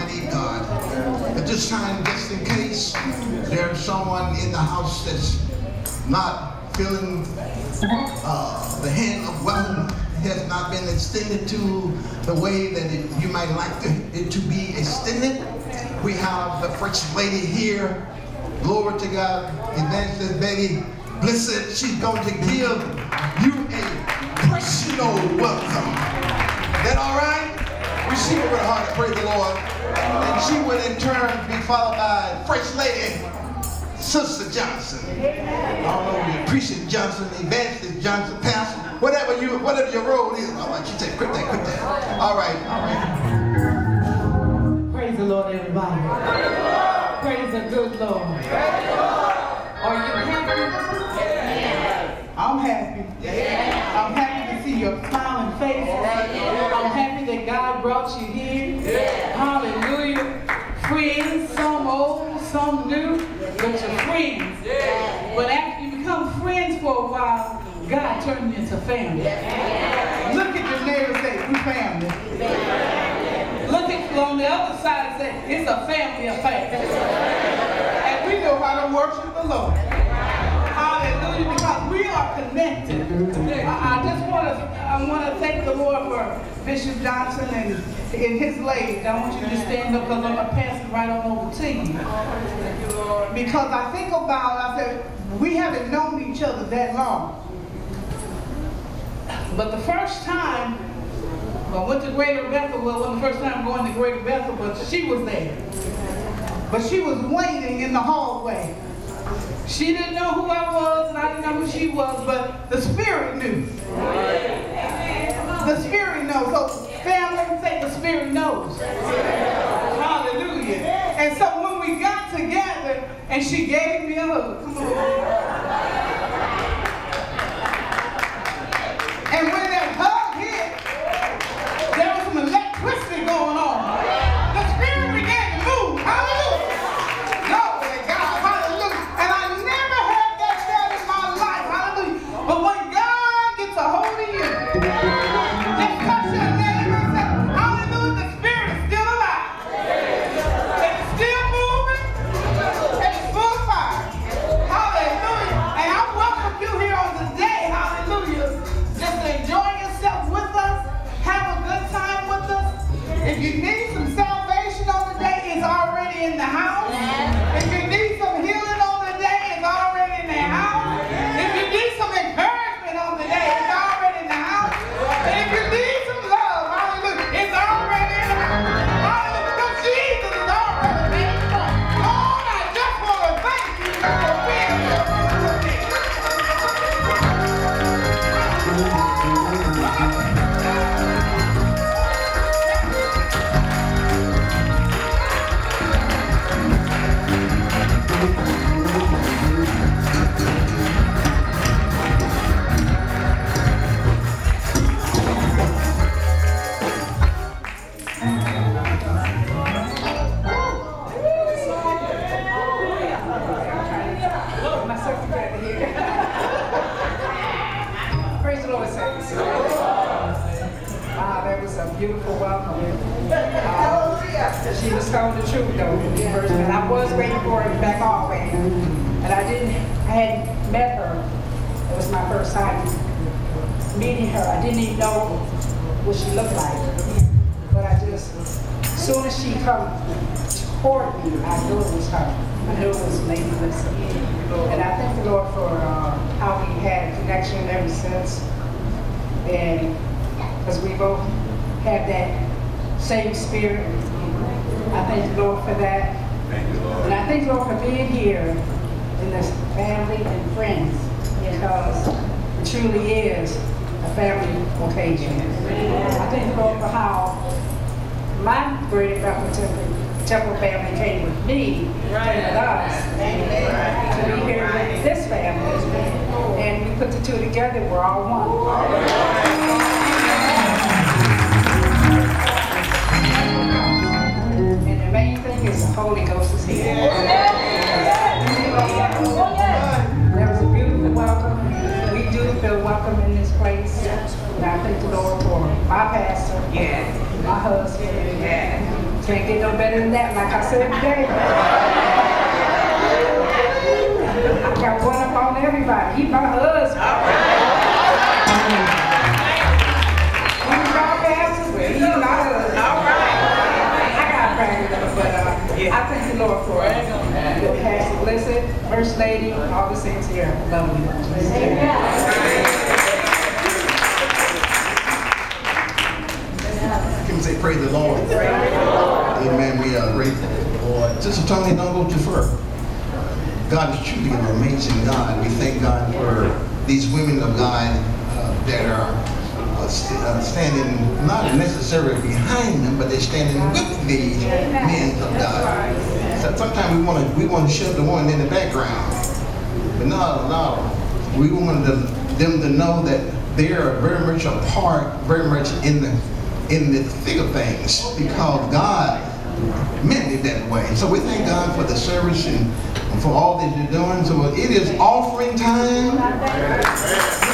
awesome and mighty God. At this time, just in case there's someone in the house that's not feeling uh, the hand of welcome has not been extended to the way that it, you might like to, it to be extended. We have the First Lady here. Glory to God. Evangelist Betty Blissett. She's going to give you a personal welcome. Is that all right? Receive it with heart. Praise the Lord. And she will in turn be followed by First Lady Sister Johnson. I don't know, you Precinct Johnson, Evangelist Johnson, Pastor, whatever you, whatever your role is. All right, she said, quit that, quit that. All right, all right. Praise the Lord, everybody. Praise the good Lord. Are God brought you here. Hallelujah. Friends, some old, some new, but your friends. But after you become friends for a while, God turned you into family. Look at your neighbor and say, we family. Look at on the other side and say, it's a family affair. And we know how to worship the Lord. Because we are connected. I, I just want to I want to thank the Lord for Bishop Johnson and, and his lady. I want you to stand up because I'm going to pass it right on over to you. Because I think about, I said, we haven't known each other that long. But the first time I went to Greater Bethel, well, it wasn't the first time going to Greater Bethel, but she was there. But she was waiting in the hallway. She didn't know who I was, and I didn't know who she was, but the Spirit knew. The Spirit knows. So family, say the Spirit knows. Hallelujah. And so when we got together, and she gave me a hug. Come on. And when that hug beautiful welcome. Uh, she was telling the truth though, and I was waiting for her back hallway, and I didn't, I hadn't met her. It was my first time meeting her. I didn't even know what she looked like, but I just, as soon as she come toward me, I knew it was her. I knew it was Lady Lisa. And I thank the Lord for uh, how we had a connection ever since. And because we both have that same spirit. I thank the Lord for that. Thank you, Lord. And I thank the Lord for being here in this family and friends because it truly is a family occasion. I thank the Lord for how my great Bethel Temple, Temple family came with me, came with us, to be here with this family. And we put the two together, we're all one. And the main thing is the Holy Ghost is here. Oh, oh, that was a beautiful welcome. We do feel welcome in this place. And I thank the Lord for my pastor. Yeah. My husband. Yeah. Can't get no better than that, like I said today. I got one up on everybody. He my husband. All right. He's my pastor, he's my husband. All right. I got praying though, but uh, Yeah. I thank the Lord for it. Good Pastor Blissett, First Lady, all the saints here. Love you. Can we say praise the Lord? Amen. We are grateful. Lord. Sister Tony, don't go too far. God is truly an amazing God. We thank God for these women of God uh, that are uh, standing not necessarily behind them, but they're standing with these men of God. So sometimes we want to we want to shove the one in the background, but no, no. We want them them to know that they are very much a part, very much in the in the thick of things because God meant it that way. So we thank God for the service and for all that you're doing. So it is offering time.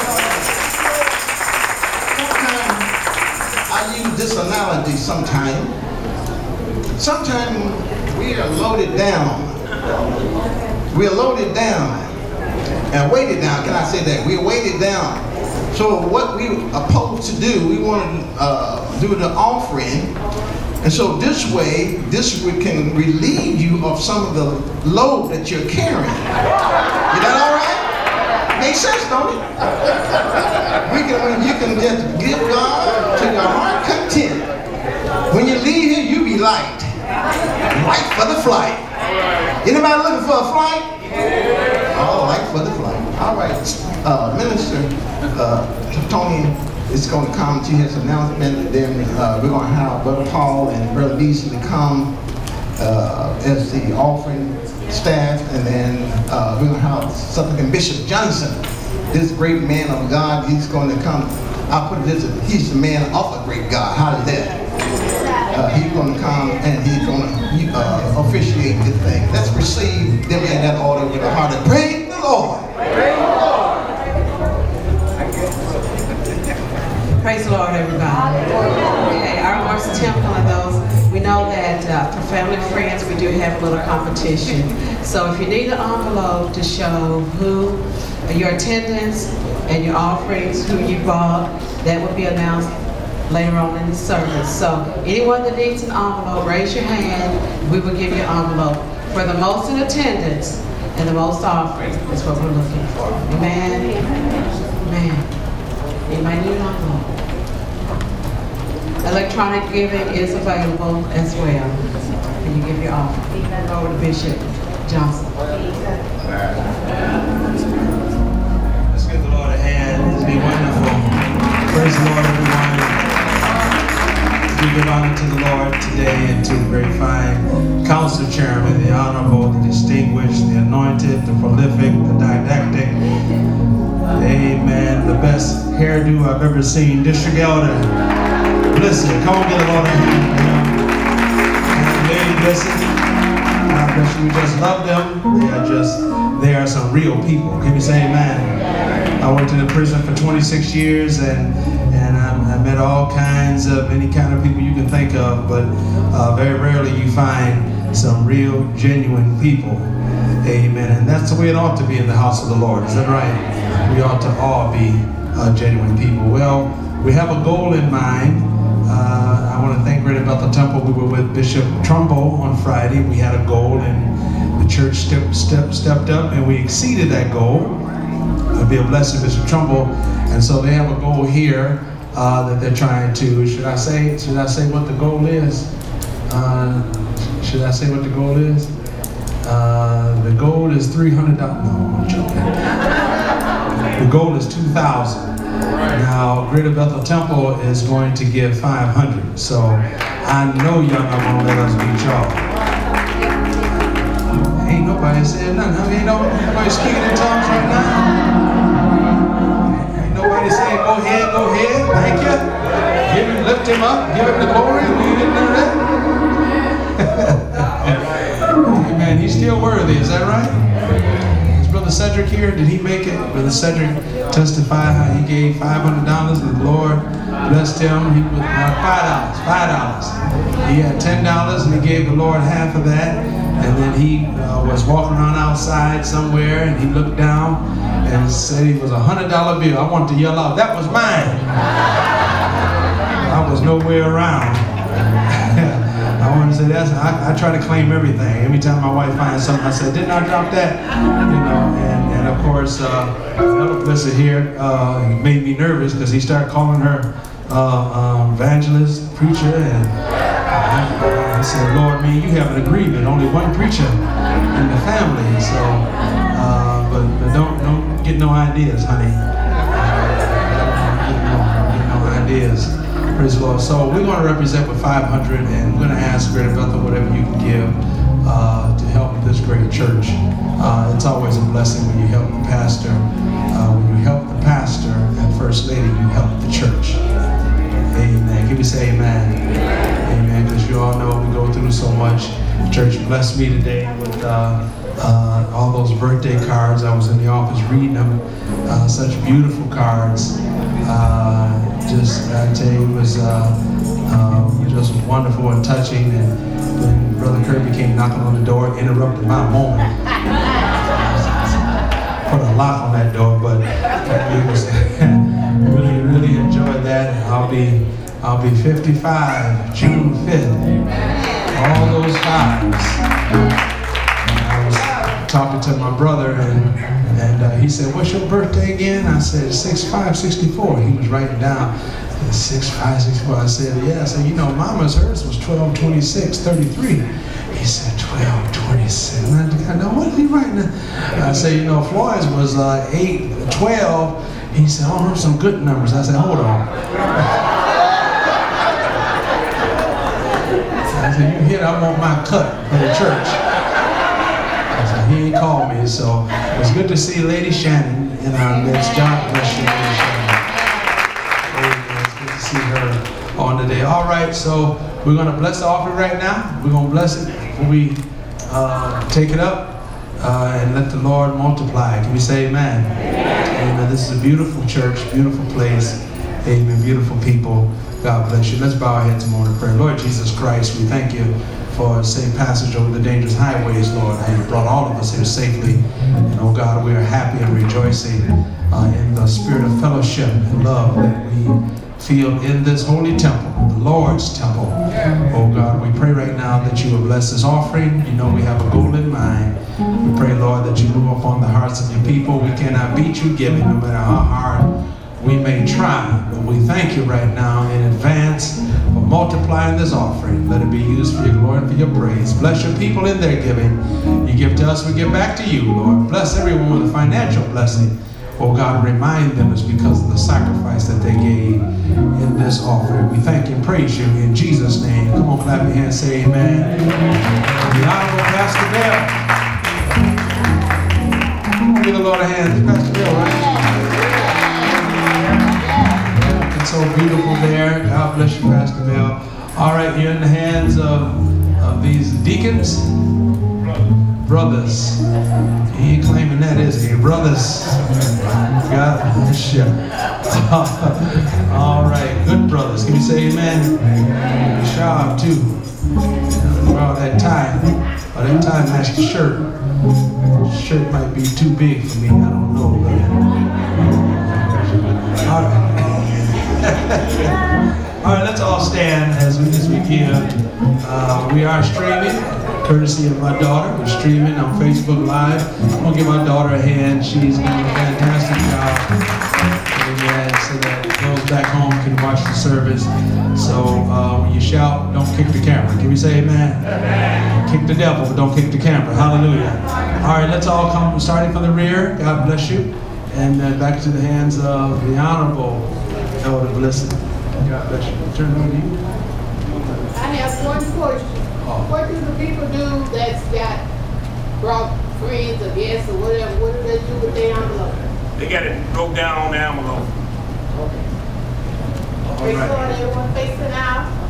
This analogy sometime. Sometimes we are loaded down. We are loaded down and weighted down. Can I say that? We are weighted down. So what we are supposed to do, we want to uh, do the offering. And so this way, this can relieve you of some of the load that you're carrying. Is that all right? Makes sense, don't it? We can, when you can just give God to your heart content. When you leave here, you be light. Light for the flight. Anybody looking for a flight? Oh, light for the flight. All right, uh, Minister uh, Tony is going to come to his announcement. Then uh, we're going to have Brother Paul and Brother Beasley come uh, as the offering staff, and then uh, we're going to have something Bishop Johnson, this great man of God. He's going to come. I'll put it this: he's the man of a great God. How is that? Uh, he's going to come and he's going to uh, officiate the thing. Let's receive them in that order with a heart of praise the Lord. Praise the Lord, everybody. Okay, our Lord's Temple and those, know that uh, for family and friends, we do have a little competition. So if you need an envelope to show who, your attendance and your offerings, who you bought, that will be announced later on in the service. So anyone that needs an envelope, raise your hand, we will give you an envelope. For the most in attendance and the most offering is what we're looking for. Amen? Amen. Anybody need an envelope? Electronic giving is available as well. Can you give your offering? Over to Bishop Johnson. Let's give the Lord a hand. It's been wonderful. Praise the Lord, everyone. We give honor to the Lord today and to the very fine council chairman, the honorable, the distinguished, the anointed, the prolific, the didactic. Amen. The best hairdo I've ever seen. District Elder. Listen, come on, Lord a hand. And Lady Blissett. God bless you. We just love them. They are just, they are some real people. Can you say amen? I worked in a prison for 26 years and and I, I met all kinds of any kind of people you can think of, but uh, very rarely you find some real, genuine people. Amen. And that's the way it ought to be in the house of the Lord. Is that right? We ought to all be uh, genuine people. Well, we have a goal in mind. Uh, I want to thank Greater Bethel Temple. We were with Bishop Trumbull on Friday. We had a goal and the church step, step, stepped up and we exceeded that goal. It'll be a blessing, Bishop Trumbull. And so they have a goal here uh, that they're trying to, should I say, should I say what the goal is? Uh, should I say what the goal is? Uh, the goal is 300 No, I'm joking. The goal is 2,000. Now, Greater Bethel Temple is going to give 500. So I know y'all not gonna let us beat y'all. Ain't nobody saying nothing. I mean, ain't nobody speaking in tongues right now. Ain't nobody saying, go ahead, go ahead. Thank you. Give him, lift him up, give him the glory. We didn't do that. Amen. He's still worthy. Is that right? Brother Cedric here? Did he make it? Brother Cedric testified how he gave $500 and the Lord blessed him. He was uh, $5, $5. He had $10 and he gave the Lord half of that. And then he uh, was walking around outside somewhere and he looked down and said he was a $100 bill. I wanted to yell out, that was mine. I was nowhere around. Say that's, I, I, try to claim everything. Every time my wife finds something, I say, didn't I drop that? You know, and, and of course, uh, Elder here uh, made me nervous because he started calling her uh, um, evangelist, preacher, and I, I said, Lord, man, you have an agreement, only one preacher in the family, so, uh, but, but don't, don't get no ideas, honey. Get no, get no ideas. Praise the Lord. So we're going to represent with 500 and we're going to ask Greater Bethel whatever you can give uh, to help this great church. Uh, it's always a blessing when you help the pastor. Uh, when you help the pastor and First Lady, you help the church. Amen. Can we say amen? Amen. Because you all know we go through so much. Church blessed me today with uh, uh, all those birthday cards. I was in the office reading them. Uh, such beautiful cards. Uh, just, I tell you, it was uh, um, just wonderful and touching. And when Brother Kirby came knocking on the door, interrupted my moment. Put a lock on that door, but it was really, really enjoyed that. I'll be, I'll be 55 June 5th. All those fives. I was talking to my brother and and uh, he said, what's your birthday again? I said, 6564. He was writing down 6564. I said, yeah. I said, you know, mama's hers was 1226, 33. He said, 1226. I know, what is he writing? I said, you know, Floyd's was uh, 8, 12. He said, oh, those some good numbers. I said, hold on. I said, you hit, I want my cut for the church he called me. So it's good to see Lady Shannon in our midst. God bless you, Lady Shannon. It's good to see her on today. All right, so we're going to bless the offering right now. We're going to bless it when we uh, take it up. Uh, and let the Lord multiply. Can we say amen? amen? Amen. This is a beautiful church, beautiful place. Amen. Beautiful people. God bless you. Let's bow our heads and morning prayer. Lord Jesus Christ, we thank you for safe passage over the dangerous highways, Lord, and brought all of us here safely. And oh God, we are happy and rejoicing uh, in the spirit of fellowship and love that we feel in this holy temple, the Lord's temple. Oh God, we pray right now that you will bless this offering. You know we have a goal in mind. We pray, Lord, that you move upon the hearts of your people. We cannot beat you giving, no matter how hard we may try, but we thank you right now in advance for multiplying this offering. Let it be used for your glory and for your praise. Bless your people in their giving. You give to us, we give back to you, Lord. Bless everyone with a financial blessing. Oh God, remind them it's because of the sacrifice that they gave in this offering. We thank you and praise you in Jesus' name. Come on, clap your hands, say amen. The Honorable Pastor Bell. Give the Lord a hand. Pastor Bill, right? So beautiful there. God bless you, Pastor Bill. All right, you're in the hands of, of these deacons, brothers. He ain't claiming that, is he? Brothers. God bless you. All right, good brothers. Can you say amen? Sharp, too. Well, that tie. Oh, that tie matched the shirt. shirt might be too big for me. I don't know. all right, let's all stand as we, as we give. Uh, we are streaming, courtesy of my daughter. We're streaming on Facebook Live. I'm going to give my daughter a hand. She's doing a fantastic job. Amen. So that those back home can watch the service. So uh, when you shout, don't kick the camera. Can we say amen? amen? Kick the devil, but don't kick the camera. Hallelujah. All right, let's all come, starting from the rear. God bless you. And uh, back to the hands of the Honorable Elder Blissett. God bless you. Turn over to you. I have one question. Oh. What do the people do that's got brought friends or guests or whatever? What do they do with their envelope? They got it broke down on the envelope. Okay. All Face right. everyone facing out.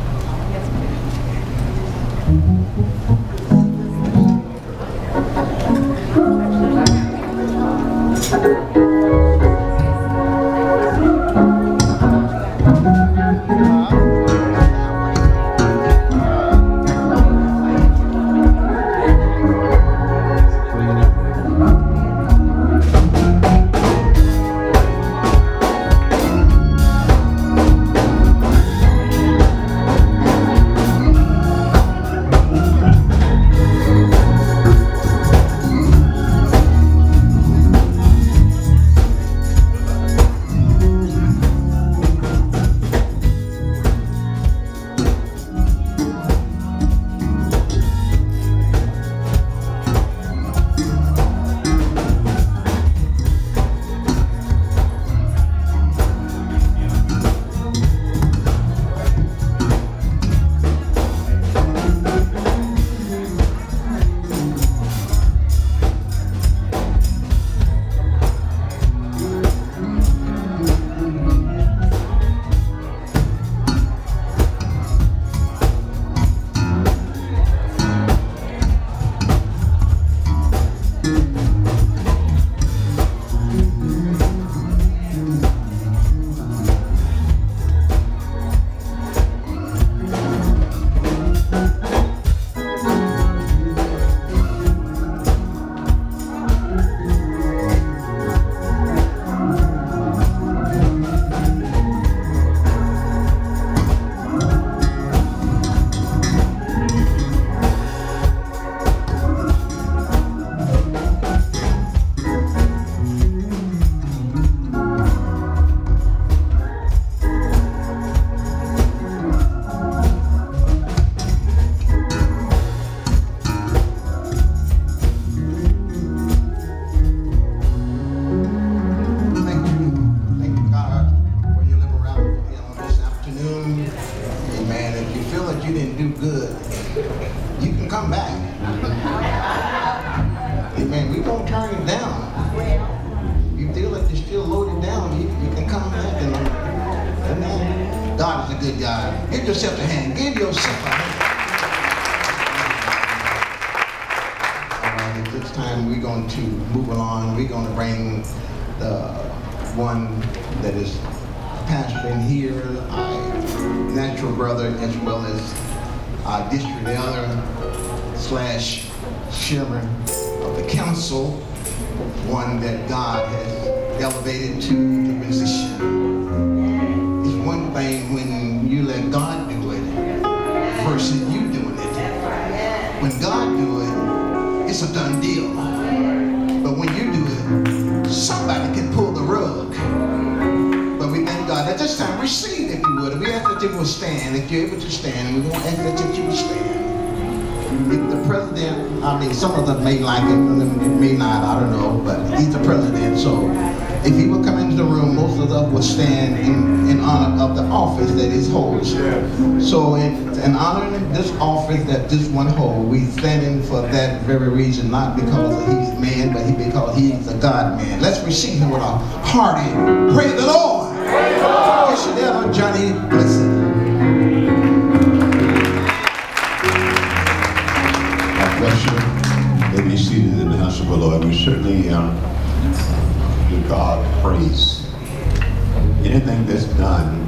That this one holds, we standing for that very reason, not because he's man, but he, because he's a God man. Let's receive him with a hearty, praise the Lord. Praise the Lord. Yes, you there, Johnny, blessed. bless you. May be seated in the house of the Lord. We certainly um, give God praise. Anything that's done,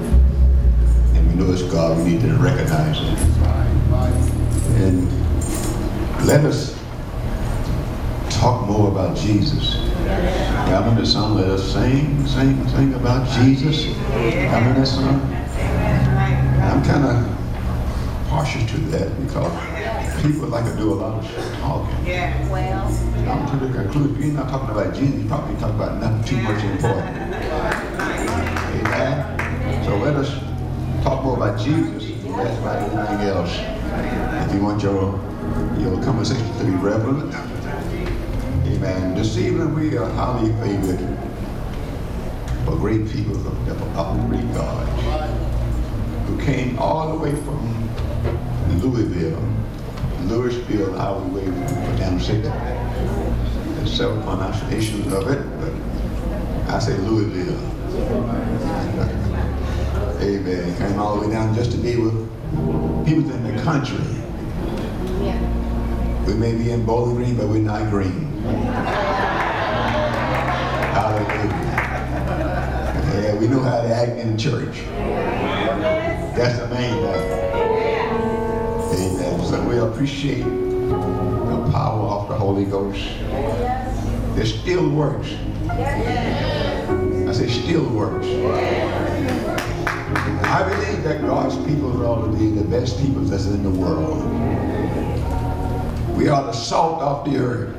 we know it's God, we need to recognize it. And let us talk more about Jesus. I remember the song, let us sing, sing, sing about Jesus. I remember that song? I'm kind of partial to that because people like to do a lot of talking. Yeah, well. I'm to the conclusion, you're not talking about Jesus, you're probably talking about nothing too much important. Amen. So let us more about Jesus as about anything else. If you want your your conversation to be relevant. Amen. This evening we are highly favored for great people of the great God who came all the way from Louisville Louisville, wave for say that. There's several pronunciations of it, but I say Louisville. Amen. Came all the way down just to be with people in the country. Yeah. We may be in Bowling Green, but we're not green. Hallelujah. Yeah, we know how to act in church. That's the main thing. Amen. So we appreciate the power of the Holy Ghost. It still works. I say still works. I believe that God's people are ought to be the best people that's in the world. We are the salt of the earth.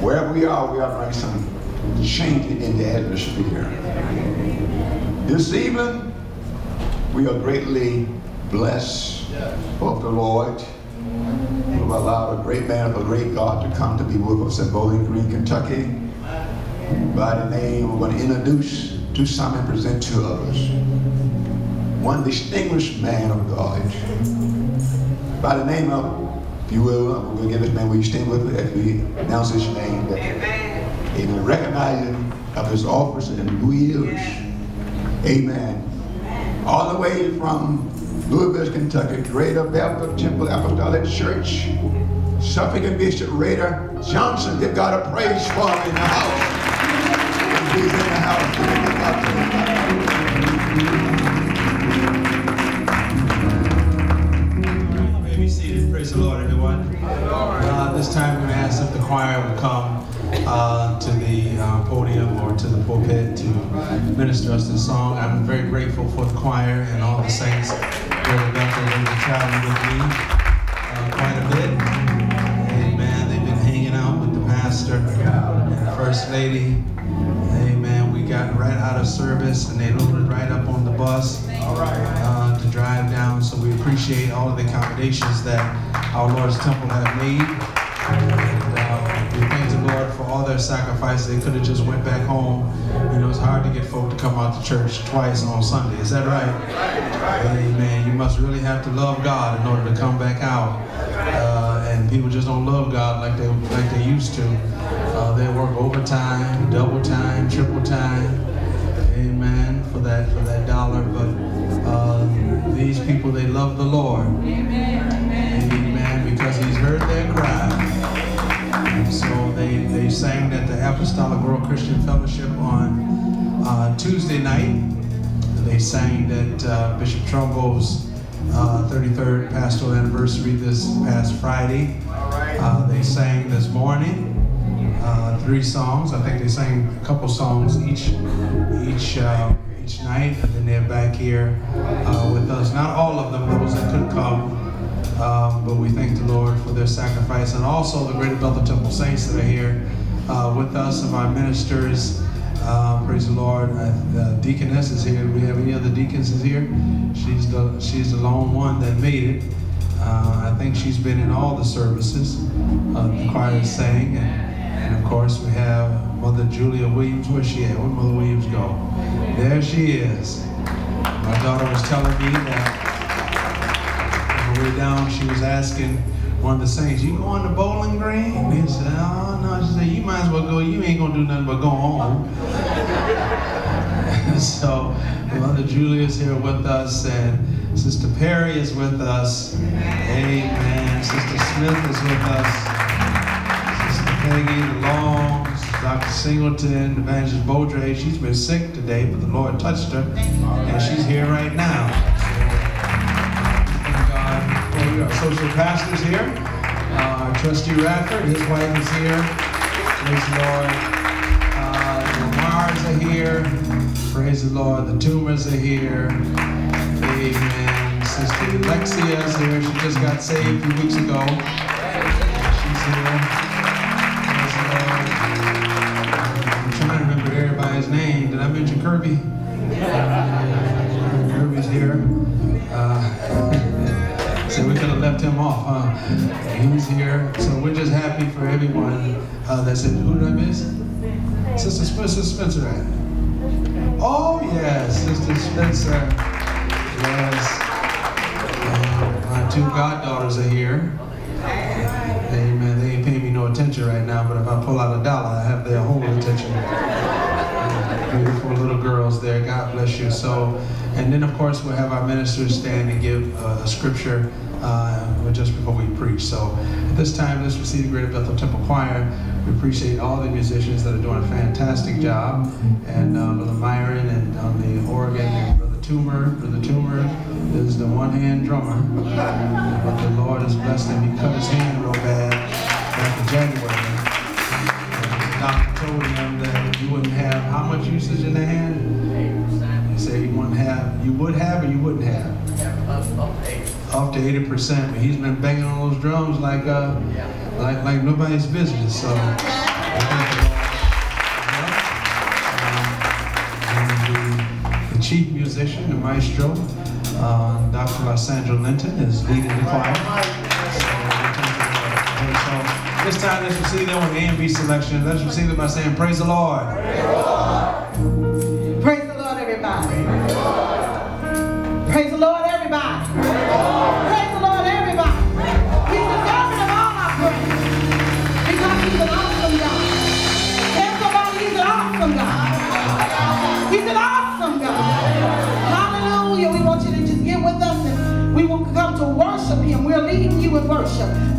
Wherever we are, we are bring some change in the atmosphere. This evening, we are greatly blessed of the Lord have allowed a great man of a great God to come to be with us in Bowling Green, Kentucky. By the name, we're going to introduce to some and present to others. One distinguished man of God. By the name of, if you will, I'm going to give this man, will you stand with me as we announce his name? Amen. Amen. Recognizing of his office and who he is. Amen. All the way from Louisville, Kentucky, Greater Bethel Temple Apostolic Church, Suffragan Bishop Rader Johnson. Give God a praise for him in the house. He's in the house. Praise the Lord, everyone. This time we're going to ask if the choir would come uh, to the uh, podium or to the pulpit to minister us this song. I'm very grateful for the choir and all the saints who have been traveling with me uh, quite a bit. Amen. They've been hanging out with the pastor and the first lady. Got right out of service and they loaded right up on the bus uh, to drive down. So we appreciate all of the accommodations that our Lord's temple have made. And uh, we thank the Lord for all their sacrifices. They could have just went back home. You know, it's hard to get folk to come out to church twice on Sunday. Is that right? Amen. You must really have to love God in order to come back out uh, and people just don't love God like they like they used to. Uh, they work overtime, double time, triple time. Amen. For that for that dollar, but uh, these people they love the Lord. Amen. Amen. Because He's heard their cry. So they they sang at the Apostolic World Christian Fellowship on uh, Tuesday night. They sang at uh, Bishop Trumbo's uh, 33rd pastoral anniversary this past Friday. Uh, they sang this morning uh, three songs. I think they sang a couple songs each each uh, each night, and then they're back here uh, with us. Not all of them, those that could come. Um, but we thank the Lord for their sacrifice and also the Greater Bethel Temple Saints that are here with us and our ministers. Uh, praise the Lord. Uh, deaconess is here. Do we have any other deacons is here? She's the she's the lone one that made it. Uh, I think she's been in all the services. The choir is sang, and, and, of course we have Mother Julia Williams. Where's she at? Where Mother Williams go? There she is. My daughter was telling me that on the way down she was asking one of the saints, you going to Bowling Green? And he said, oh no. She said, you might as well go. You ain't gonna do nothing but go home. so Mother Julia's here with us and Sister Perry is with us. Amen. Sister Smith is with us. Sister Peggy, the Longs, Dr. Singleton, Evangelist Beaudre. She's been sick today, but the Lord touched her and she's here right now. Our social pastors here. Uh, Trustee Radford, his wife is here. Praise the Lord. Uh, the Mars are here. Praise the Lord. The Toomers are here. Amen. Sister Alexia is here. She just got saved a few weeks ago. She's here. Praise the Lord. I'm trying to remember everybody's name. Did I mention Kirby? Kirby's here. Him off, huh? He's here. So we're just happy for everyone uh, that's in. Who did I miss? Sister Spencer Spencer. Oh, yes, Sister Spencer. Yes. Uh, my two goddaughters are here. Amen. They ain't paying me no attention right now, but if I pull out a dollar, I have their whole attention. Beautiful little girls there. God bless you. So, and then of course we'll have our ministers stand and give uh, a scripture uh, just before we preach. So at this time, let's receive the Greater Bethel Temple Choir. We appreciate all the musicians that are doing a fantastic job, and uh, Brother Myron and on the organ, and Brother Toomer. Brother Toomer is the one-hand drummer, but the Lord has blessed him. He cut his hand real bad back in January. The doctor told him that you wouldn't have how much usage in the hand? He said you wouldn't have, you would have or you wouldn't have up to 80%, but he's been banging on those drums like uh, like like nobody's business. So the, the, chief musician, the maestro, uh, Dr. Lysandra Linton is leading the choir. So, this time let's receive them with A and B selection. Let's receive it by saying, praise the Lord. Praise the Lord, leading you in worship.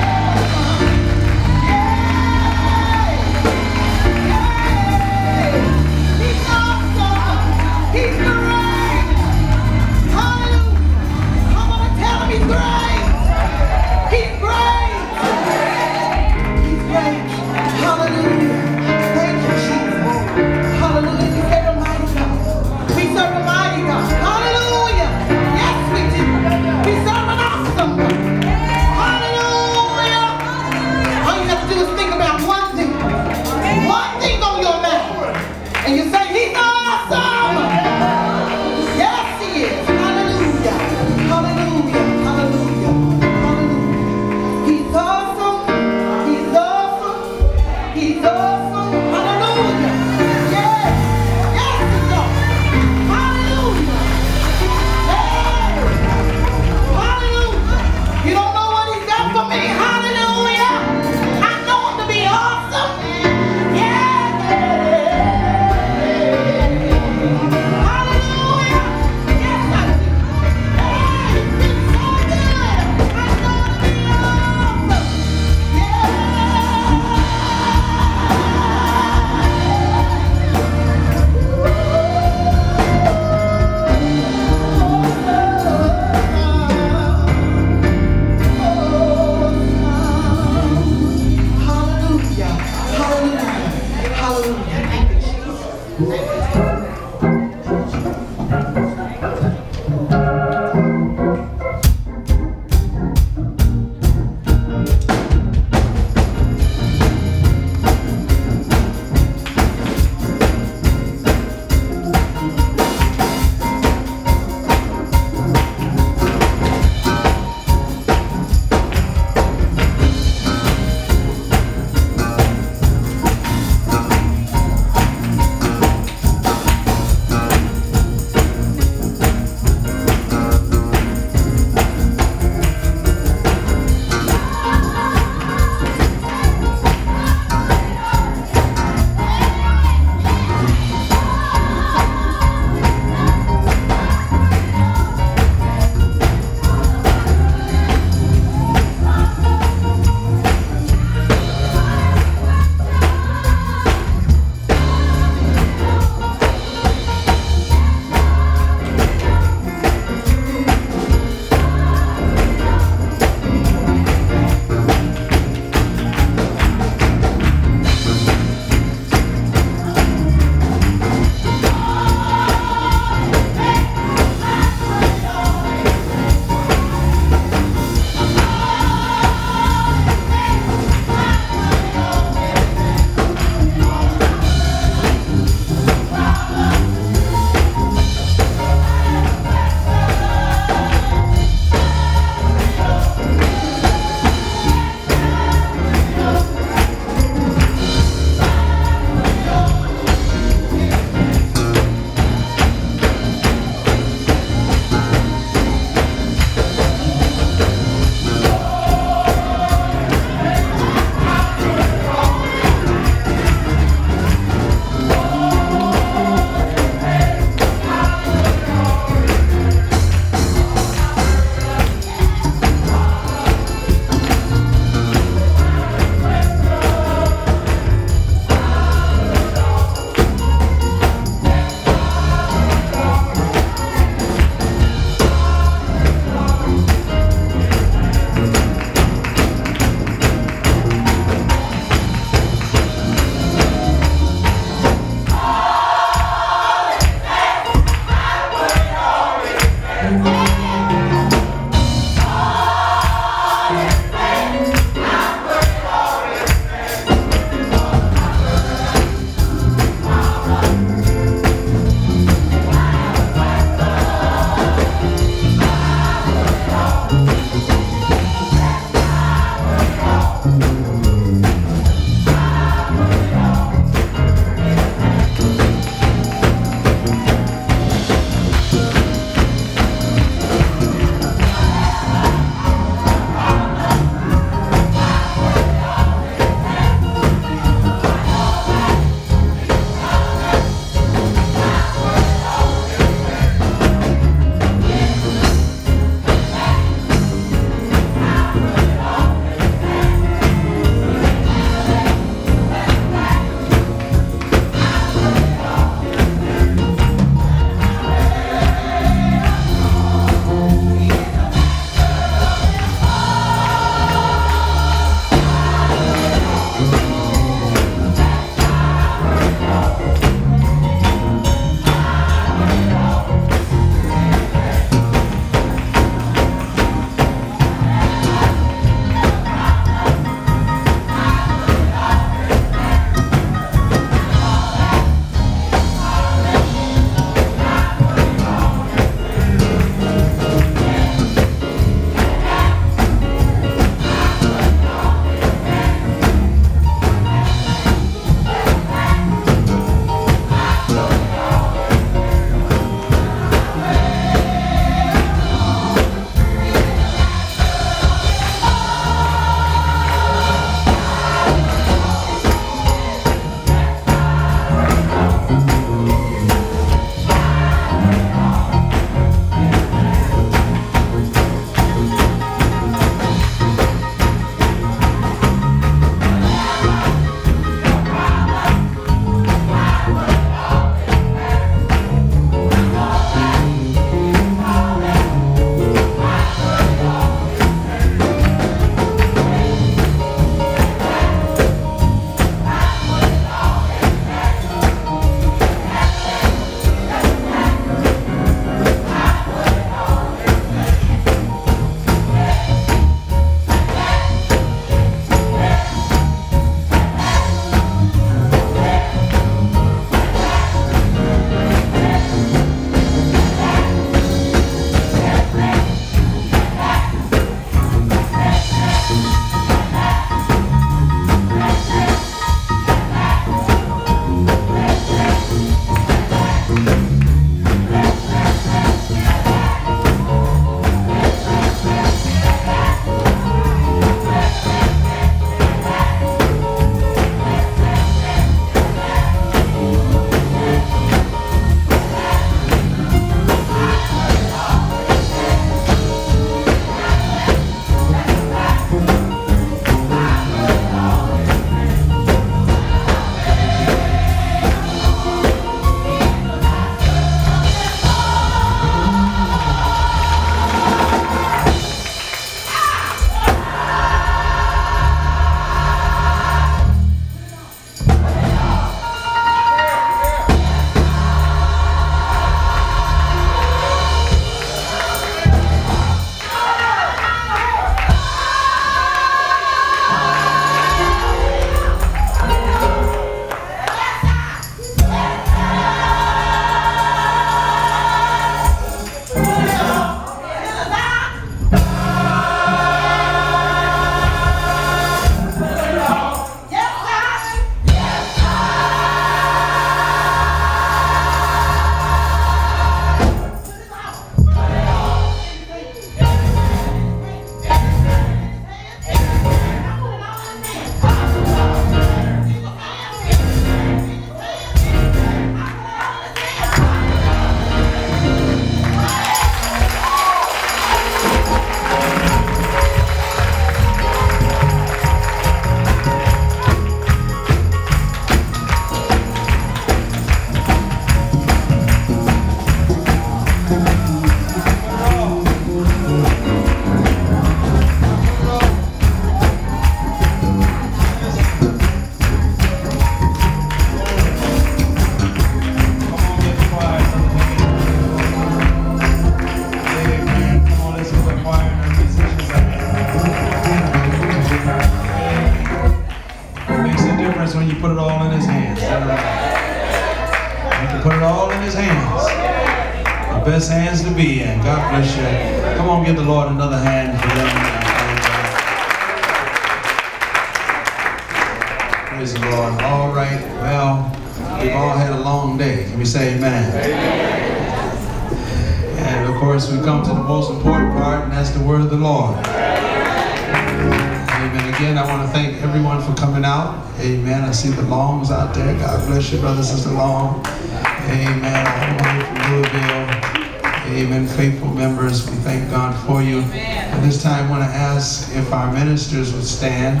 Ministers would stand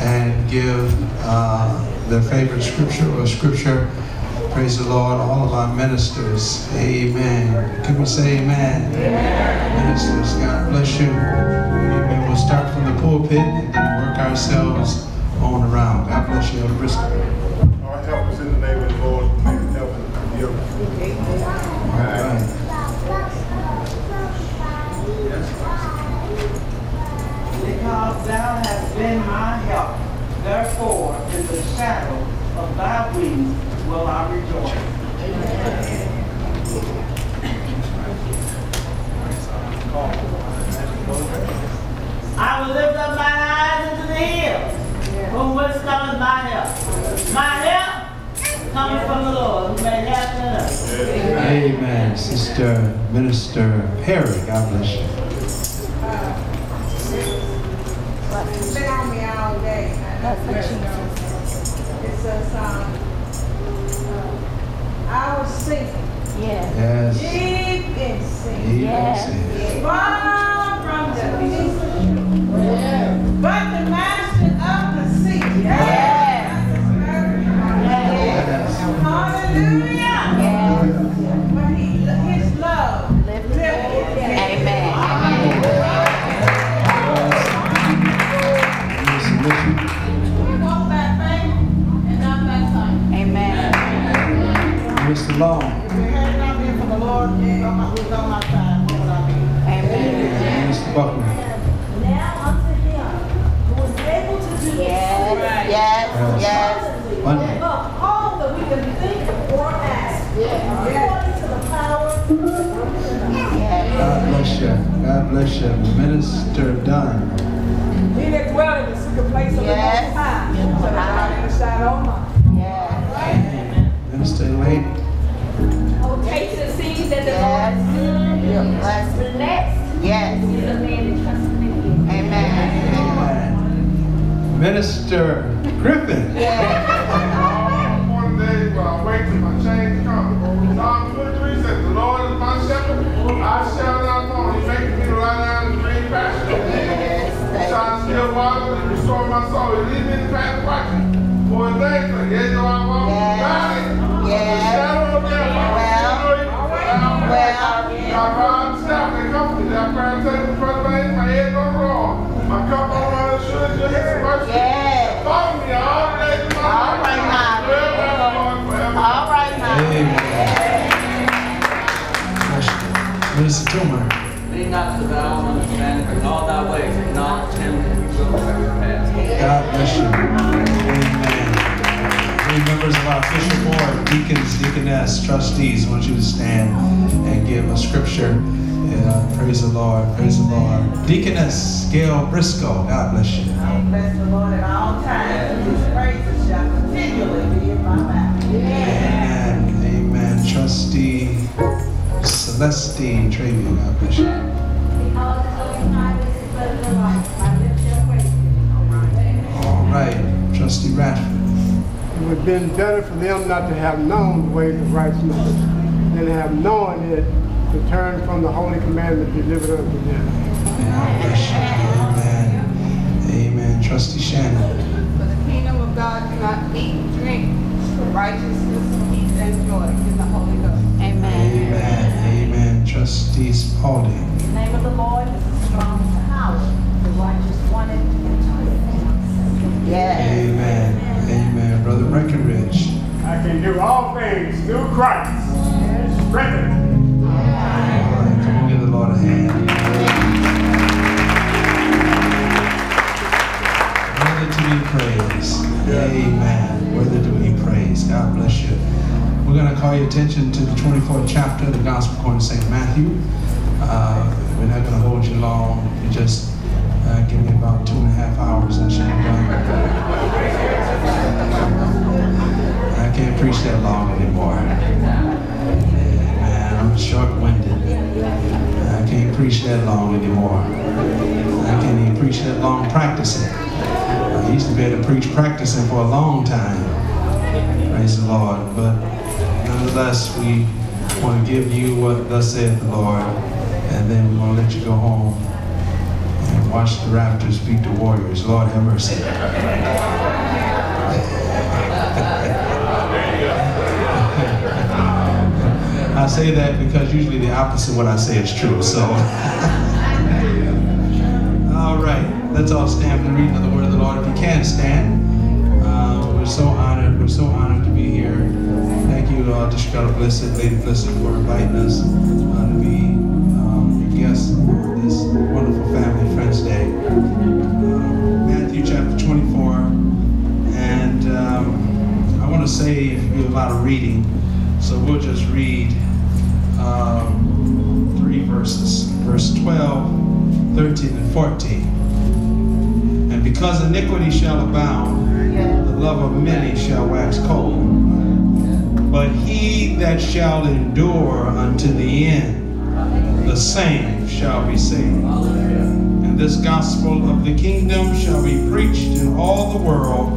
and give uh, their favorite scripture or scripture. Praise the Lord, all of our ministers. Amen. Can we say amen? amen? Ministers, God bless you. Amen. We'll start from the pulpit and then work ourselves on around. God bless you, Elder Briscoe. Our help us in the name of the Lord. Please help us. Amen. All right. because thou hast been my help. Therefore, in the shadow of thy wings will I rejoice. I will lift up my eyes into the hills. From whence cometh my help? My help comes from the Lord who made heaven and earth. Amen. Sister Minister Perry, God bless you. It's been on me all day. It says, um, uh, I was sinking. Yes. Deep in sin. Deep in sin. Far from the peace. Long. If it had not been for the Lord who was on my side, where would I be? Mr. Buckner. Now unto him who is able to do Yes, yes, yes. Monday. above all that we can think or ask, according to the power that worketh in us. God bless you. God bless you. Minister Dunn. He that dwell in the secret place of the Most High shall abide in the shadow of Almighty. Minister Lady. That the Lord is good. Blessed Yes. is the man that trusts in him. Amen. Amen. Minister Griffin. One day while I wait till my change comes. Psalm 23 says, The Lord is my shepherd, I shall not want. He makes me to lie down in green pastures. He shall still water and restore my soul. He leads me in the path of righteousness. For his name's sake, yea, though I walk through the valley of the Thou art with me. Thy rod and staff, they comfort me. Thy prayer takes front of my head, my head don't. My cup overruns, surely goodness and mercy. Yes. Follow me all the days of my life. All right now. Dwell in the Lord. All right now. Amen. Minister Toomer. Lean not to thy own understanding, but in all thy ways acknowledge him, and he will direct your path. God bless you. Amen. Three members of our official board, deacons, deaconess, trustees, I want you to stand and give a scripture. Yeah, praise the Lord, praise the Lord. Deaconess Gail Briscoe, God bless you. I bless the Lord at all times. His praises shall continually be in my mouth. Amen. Amen. Trustee Celestine Travian, God bless you. Because the Holy Night is the pleasure of life, my lips shall praise you. All right. Trustee Radford. It would have been better for them not to have known the ways of righteousness than to have known it to turn from the holy commandment delivered unto them. God. Amen. Amen. Trustee Shannon. For the kingdom of God do not eat and drink, but righteousness, peace, and joy in the Holy Ghost. Amen. Amen. Amen. Trustee Spalding. The name of the Lord is a strong tower. The righteous one it Yes. Amen. Brother Breckenridge. I can do all things through Christ. Strengthen. All right. Come on, give the Lord a hand. Worthy to be praised. Amen. Worthy to be praised. God bless you. We're going to call your attention to the 24th chapter of the Gospel according to St. Matthew. Uh, we're not going to hold you long. You just uh, give me about two and a half hours and she'll be done. I can't preach that long anymore. Man, I'm short-winded. I can't preach that long anymore. I can't even preach that long practicing. I used to be able to preach practicing for a long time. Praise the Lord. But nonetheless, we want to give you what thus saith the Lord, and then we're going to let you go home and watch the Raptors beat the Warriors. Lord have mercy. I say that because usually the opposite of what I say is true. So, all right, let's all stand for the reading of the word of the Lord. If you can't stand, uh, we're so honored. We're so honored to be here. Thank you, uh, District Elder Blissett, Lady Blissett, for inviting us Matthew chapter 24, and um, I want to you a lot of reading, so we'll just read um, three verses, verse 12, 13, and 14. And because iniquity shall abound, the love of many shall wax cold. But he that shall endure unto the end, the same shall be saved. This gospel of the kingdom shall be preached in all the world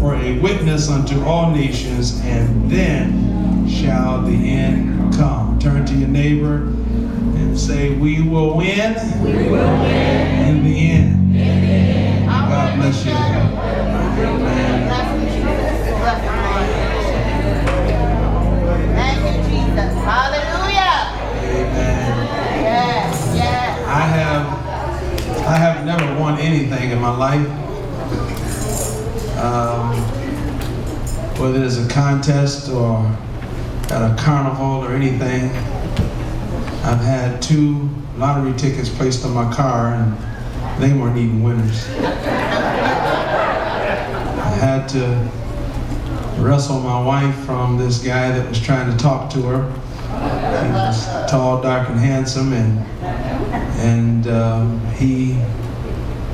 for a witness unto all nations, and then shall the end come. Turn to your neighbor and say, We will win, we will win. in the end. In the end. God bless you. Never won anything in my life. Um, whether it's a contest or at a carnival or anything. I've had two lottery tickets placed on my car and they weren't even winners. I had to wrestle my wife from this guy that was trying to talk to her. He was tall, dark, and handsome, and and um, he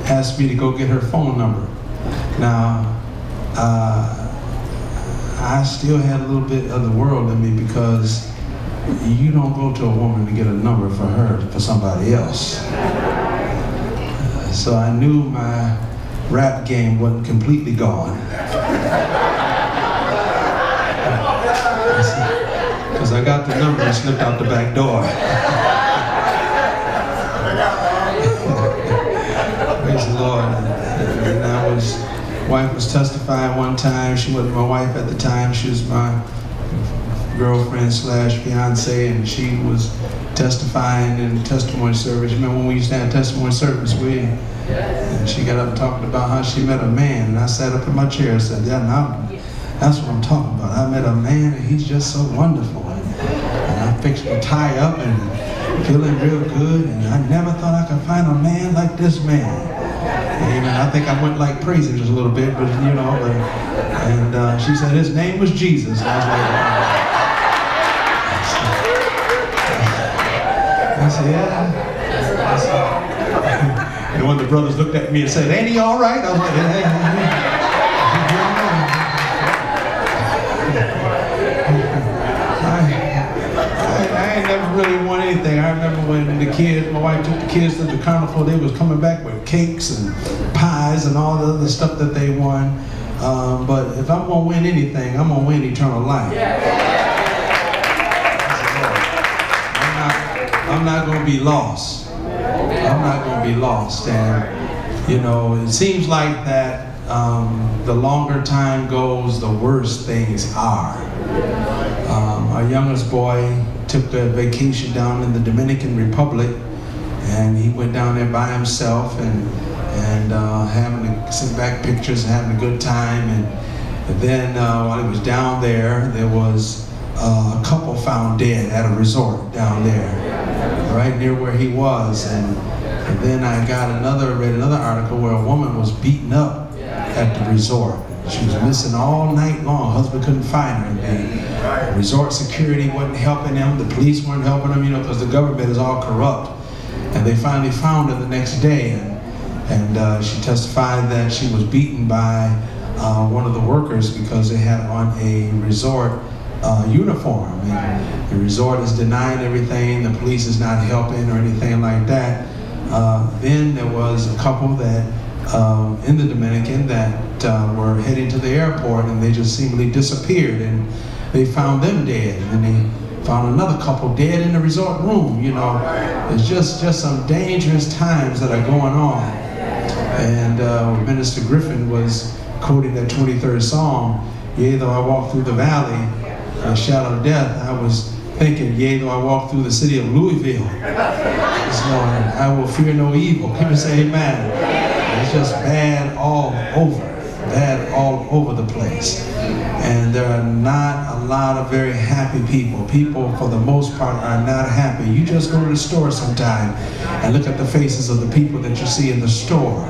asked me to go get her phone number. Now, uh, I still had a little bit of the world in me because you don't go to a woman to get a number for her for somebody else. So I knew my rap game wasn't completely gone. Because I got the number and slipped out the back door. the Lord. And I was, wife was testifying one time. She wasn't my wife at the time. She was my girlfriend slash fiance, and she was testifying in testimony service. Remember when we used to have testimony service? We and she got up talking about how she met a man, and I sat up in my chair and said, "Yeah, now that's what I'm talking about. I met a man, and he's just so wonderful." And, and I fixed my tie up and feeling real good, and I never thought I could find a man like this man. Amen. I think I went like crazy just a little bit, but you know, but, and uh, she said his name was Jesus. And I was like, I said, yeah. I said, and one of the brothers looked at me and said, ain't he all right? I was like, hey, hey, I when the kids, my wife took the kids to the carnival, they was coming back with cakes and pies and all the other stuff that they won. Um, but if I'm gonna win anything, I'm gonna win eternal life. I'm not, I'm not gonna be lost. I'm not gonna be lost. And you know, it seems like that um, the longer time goes, the worse things are. Um, our youngest boy took a vacation down in the Dominican Republic, and he went down there by himself and and uh, having sent back pictures and having a good time. And then uh, while he was down there, there was uh, a couple found dead at a resort down there, right near where he was. And, and then I got another, read another article where a woman was beaten up at the resort. She was missing all night long. Husband couldn't find her. The resort security wasn't helping them. The police weren't helping them, you know, because the government is all corrupt. And they finally found her the next day. And, and uh, she testified that she was beaten by uh, one of the workers because they had on a resort uh, uniform. And the resort is denying everything. The police is not helping or anything like that. Uh, then there was a couple that um, in the Dominican that uh, were heading to the airport and they just seemingly disappeared and they found them dead. And they found another couple dead in the resort room you know. It's just just some dangerous times that are going on. And uh, Minister Griffin was quoting that 23rd Psalm yea though I walk through the valley the shadow of death I was thinking yea though I walk through the city of Louisville this morning I will fear no evil. Can you say amen. It's just bad all over, bad all over the place. And there are not a lot of very happy people. People, for the most part, are not happy. You just go to the store sometime and look at the faces of the people that you see in the store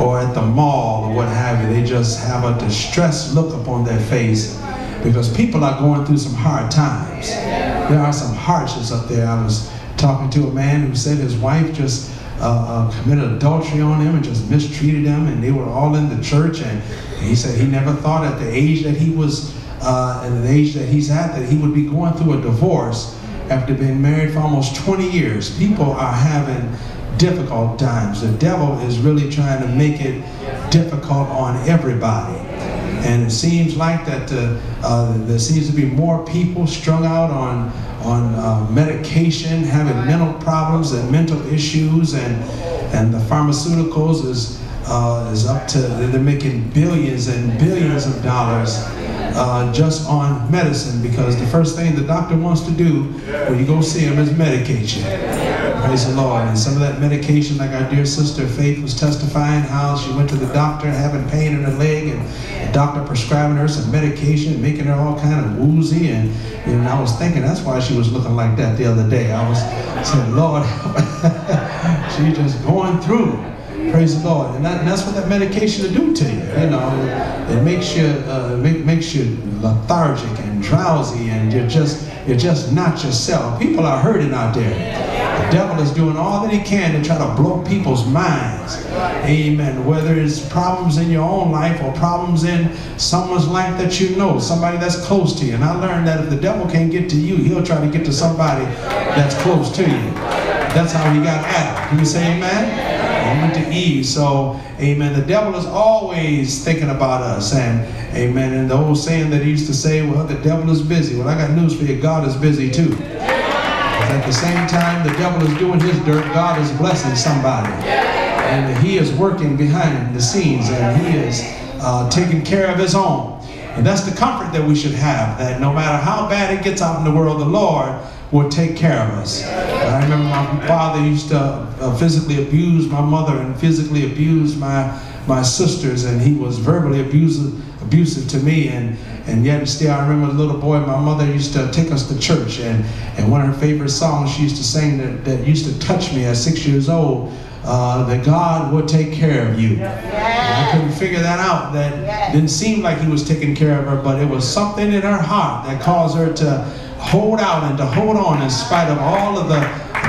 or at the mall or what have you. They just have a distressed look upon their face because people are going through some hard times. There are some hardships up there. I was talking to a man who said his wife just uh, uh, committed adultery on him and just mistreated them, and they were all in the church. And he said he never thought at the age that he was, uh, at the age that he's at, that he would be going through a divorce after being married for almost 20 years. People are having difficult times. The devil is really trying to make it difficult on everybody. And it seems like that uh, uh, there seems to be more people strung out on on uh, medication, having mental problems and mental issues, and and the pharmaceuticals is uh, is up to they're making billions and billions of dollars uh, just on medicine because the first thing the doctor wants to do when you go see him is medication. Praise the Lord. And some of that medication, like our dear sister Faith was testifying how she went to the doctor having pain in her leg and the doctor prescribing her some medication, making her all kind of woozy. And, and I was thinking that's why she was looking like that the other day. I was saying, Lord, she's just going through. Praise the Lord. And, that, and, that's what that medication will do to you. You know, it makes you uh, make, makes you lethargic and drowsy, and you're just you're just not yourself. People are hurting out there. The devil is doing all that he can to try to blow people's minds. Amen. Whether it's problems in your own life or problems in someone's life that you know, somebody that's close to you. And I learned that if the devil can't get to you, he'll try to get to somebody that's close to you. That's how he got Adam. Can you say amen? went to Eve. So, amen. The devil is always thinking about us. And, amen. And the old saying that he used to say, well, the devil is busy. Well, I got news for you. God is busy too. At the same time, the devil is doing his dirt, God is blessing somebody. And he is working behind the scenes and he is uh, taking care of his own. And that's the comfort that we should have, that no matter how bad it gets out in the world, the Lord will take care of us. I remember my father used to uh, physically abuse my mother and physically abuse my my sisters, and he was verbally abusive abusive to me. And and yet still, I remember as a little boy, my mother used to take us to church, and and one of her favorite songs she used to sing that, that used to touch me at six years old. Uh, that God would take care of you. I couldn't figure that out. That didn't seem like He was taking care of her, but it was something in her heart that caused her to hold out and to hold on in spite of all of the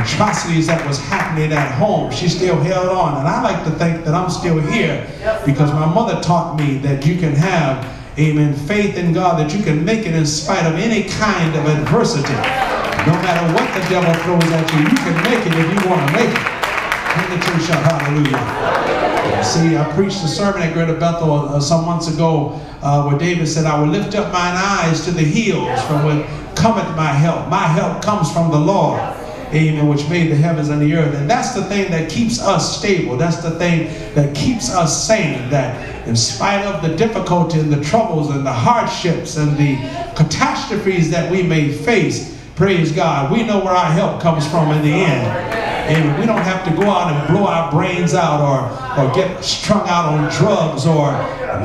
atrocities that was happening at home. She still held on. And I like to think that I'm still here because my mother taught me that you can have, amen, faith in God, that you can make it in spite of any kind of adversity. No matter what the devil throws at you, you can make it if you want to make it. Can the church hallelujah? See, I preached a sermon at Greater Bethel uh, some months ago uh, where David said, I will lift up mine eyes to the hills from where cometh my help. My help comes from the Lord. Amen. Which made the heavens and the earth. And that's the thing that keeps us stable. That's the thing that keeps us sane. That in spite of the difficulty and the troubles and the hardships and the catastrophes that we may face, praise God, we know where our help comes from in the end. And we don't have to go out and blow our brains out or, or get strung out on drugs or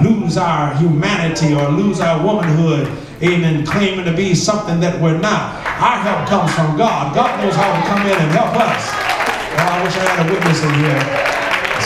lose our humanity or lose our womanhood amen, claiming to be something that we're not. Our help comes from God. God knows how to come in and help us. Oh, I wish I had a witness in here.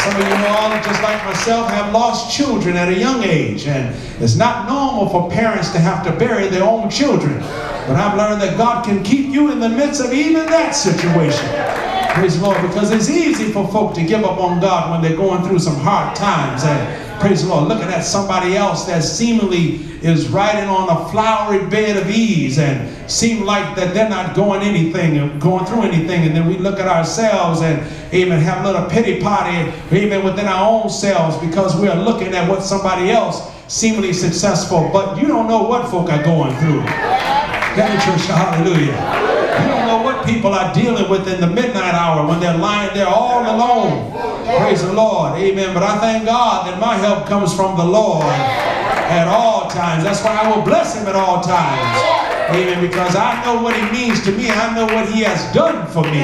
Some of you all, just like myself, have lost children at a young age. And it's not normal for parents to have to bury their own children. But I've learned that God can keep you in the midst of even that situation. Praise the Lord. Because it's easy for folk to give up on God when they're going through some hard times. And praise the Lord, looking at that somebody else that seemingly is riding on a flowery bed of ease and seem like that they're not going anything or going through anything. And then we look at ourselves and even have a little pity party even within our own selves because we are looking at what somebody else seemingly successful, but you don't know what folk are going through. church, hallelujah. You don't people are dealing with in the midnight hour when they're lying there all alone. Praise the Lord. Amen. But I thank God that my help comes from the Lord at all times. That's why I will bless him at all times. Amen. Because I know what he means to me. I know what he has done for me.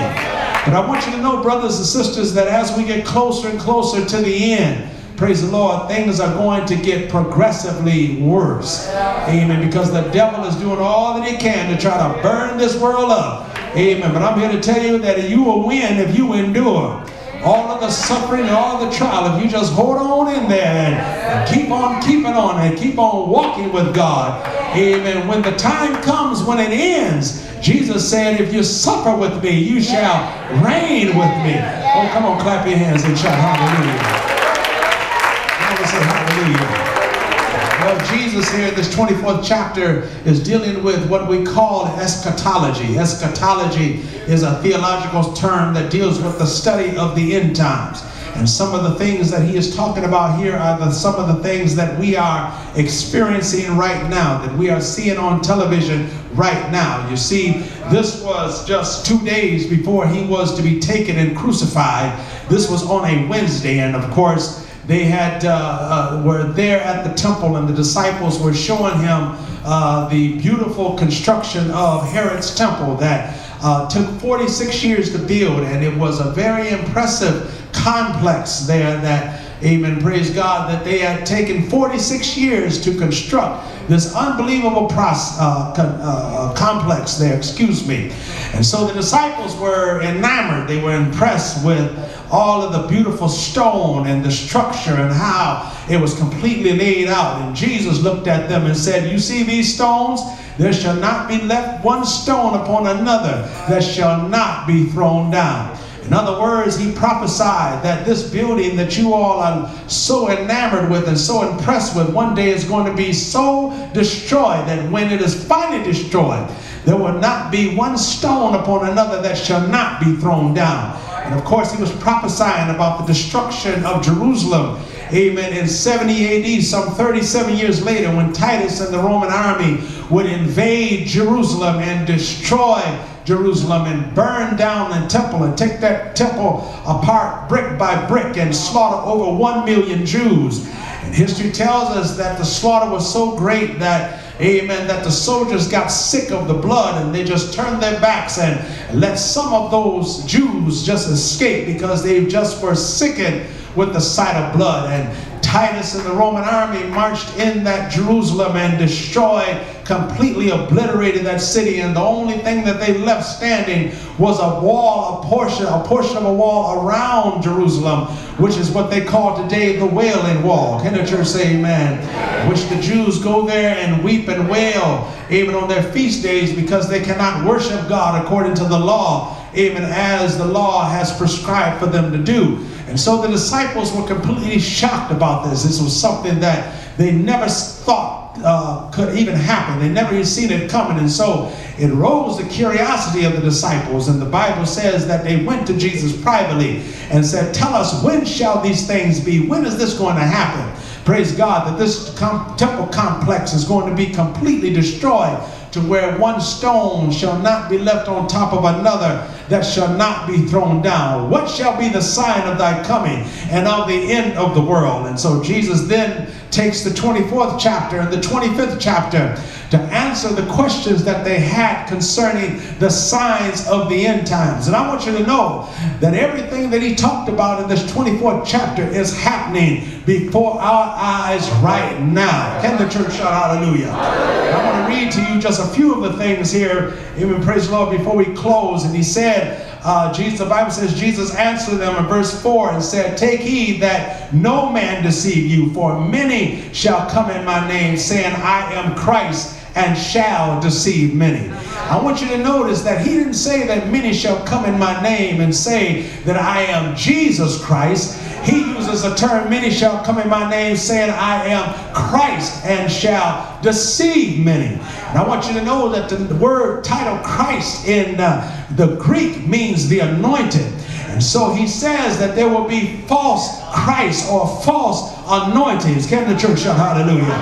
But I want you to know, brothers and sisters, that as we get closer and closer to the end, praise the Lord, things are going to get progressively worse. Amen. Because the devil is doing all that he can to try to burn this world up. Amen. But I'm here to tell you that you will win if you endure all of the suffering and all the trial, if you just hold on in there and, keep on keeping on and keep on walking with God, amen. When the time comes when it ends, Jesus said, if you suffer with me, you shall reign with me. Oh, come on, clap your hands and shout hallelujah. say hallelujah. Jesus here in this 24th chapter is dealing with what we call eschatology. Eschatology is a theological term that deals with the study of the end times. And some of the things that he is talking about here are the, some of the things that we are experiencing right now, that we are seeing on television right now. You see, this was just two days before he was to be taken and crucified. This was on a Wednesday, and of course, they had uh, uh, were there at the temple and the disciples were showing him uh, the beautiful construction of Herod's temple that uh, took 46 years to build. And it was a very impressive complex there that amen praise God that they had taken 46 years to construct this unbelievable process, uh, uh, complex there excuse me. And so the disciples were enamored. They were impressed with all of the beautiful stone and the structure and how it was completely laid out. And Jesus looked at them and said, You see these stones? There shall not be left one stone upon another that shall not be thrown down. In other words, he prophesied that this building that you all are so enamored with and so impressed with one day is going to be so destroyed that when it is finally destroyed, there will not be one stone upon another that shall not be thrown down. And of course, he was prophesying about the destruction of Jerusalem. Amen. In 70 AD, some 37 years later, when Titus and the Roman army would invade Jerusalem and destroy Jerusalem and burn down the temple and take that temple apart brick by brick and slaughter over 1 million Jews. And history tells us that the slaughter was so great that amen, that the soldiers got sick of the blood and they just turned their backs and let some of those Jews just escape because they've just were sickened with the sight of blood. And Titus and the Roman army marched in that Jerusalem and destroyed, completely obliterated that city. And the only thing that they left standing was a wall, a portion, a portion of a wall around Jerusalem, which is what they call today the Wailing Wall. Can the church say amen? Which the Jews go there and weep and wail, even on their feast days, because they cannot worship God according to the law, even as the law has prescribed for them to do. And so the disciples were completely shocked about this. This was something that they never thought uh, could even happen. They never even seen it coming. And so it rose the curiosity of the disciples. And the Bible says that they went to Jesus privately and said, Tell us, when shall these things be? When is this going to happen? Praise God that this com temple complex is going to be completely destroyed to where one stone shall not be left on top of another that shall not be thrown down. What shall be the sign of thy coming and of the end of the world? And so Jesus then takes the 24th chapter and the 25th chapter to answer the questions that they had concerning the signs of the end times. And I want you to know that everything that he talked about in this 24th chapter is happening before our eyes right now. Can the church shout hallelujah? I want to read to you just a few of the things here, even praise the Lord, before we close. And he said, uh, Jesus, the Bible says Jesus answered them in verse 4 and said, Take heed that no man deceive you, for many shall come in my name, saying, I am Christ, and shall deceive many. I want you to notice that he didn't say that many shall come in my name and say that I am Jesus Christ. He uses the term, many shall come in my name, saying, I am Christ, and shall deceive many. And I want you to know that the word title Christ in uh, the Greek means the anointed. And so he says that there will be false Christ or false anointings. Can the church shout hallelujah?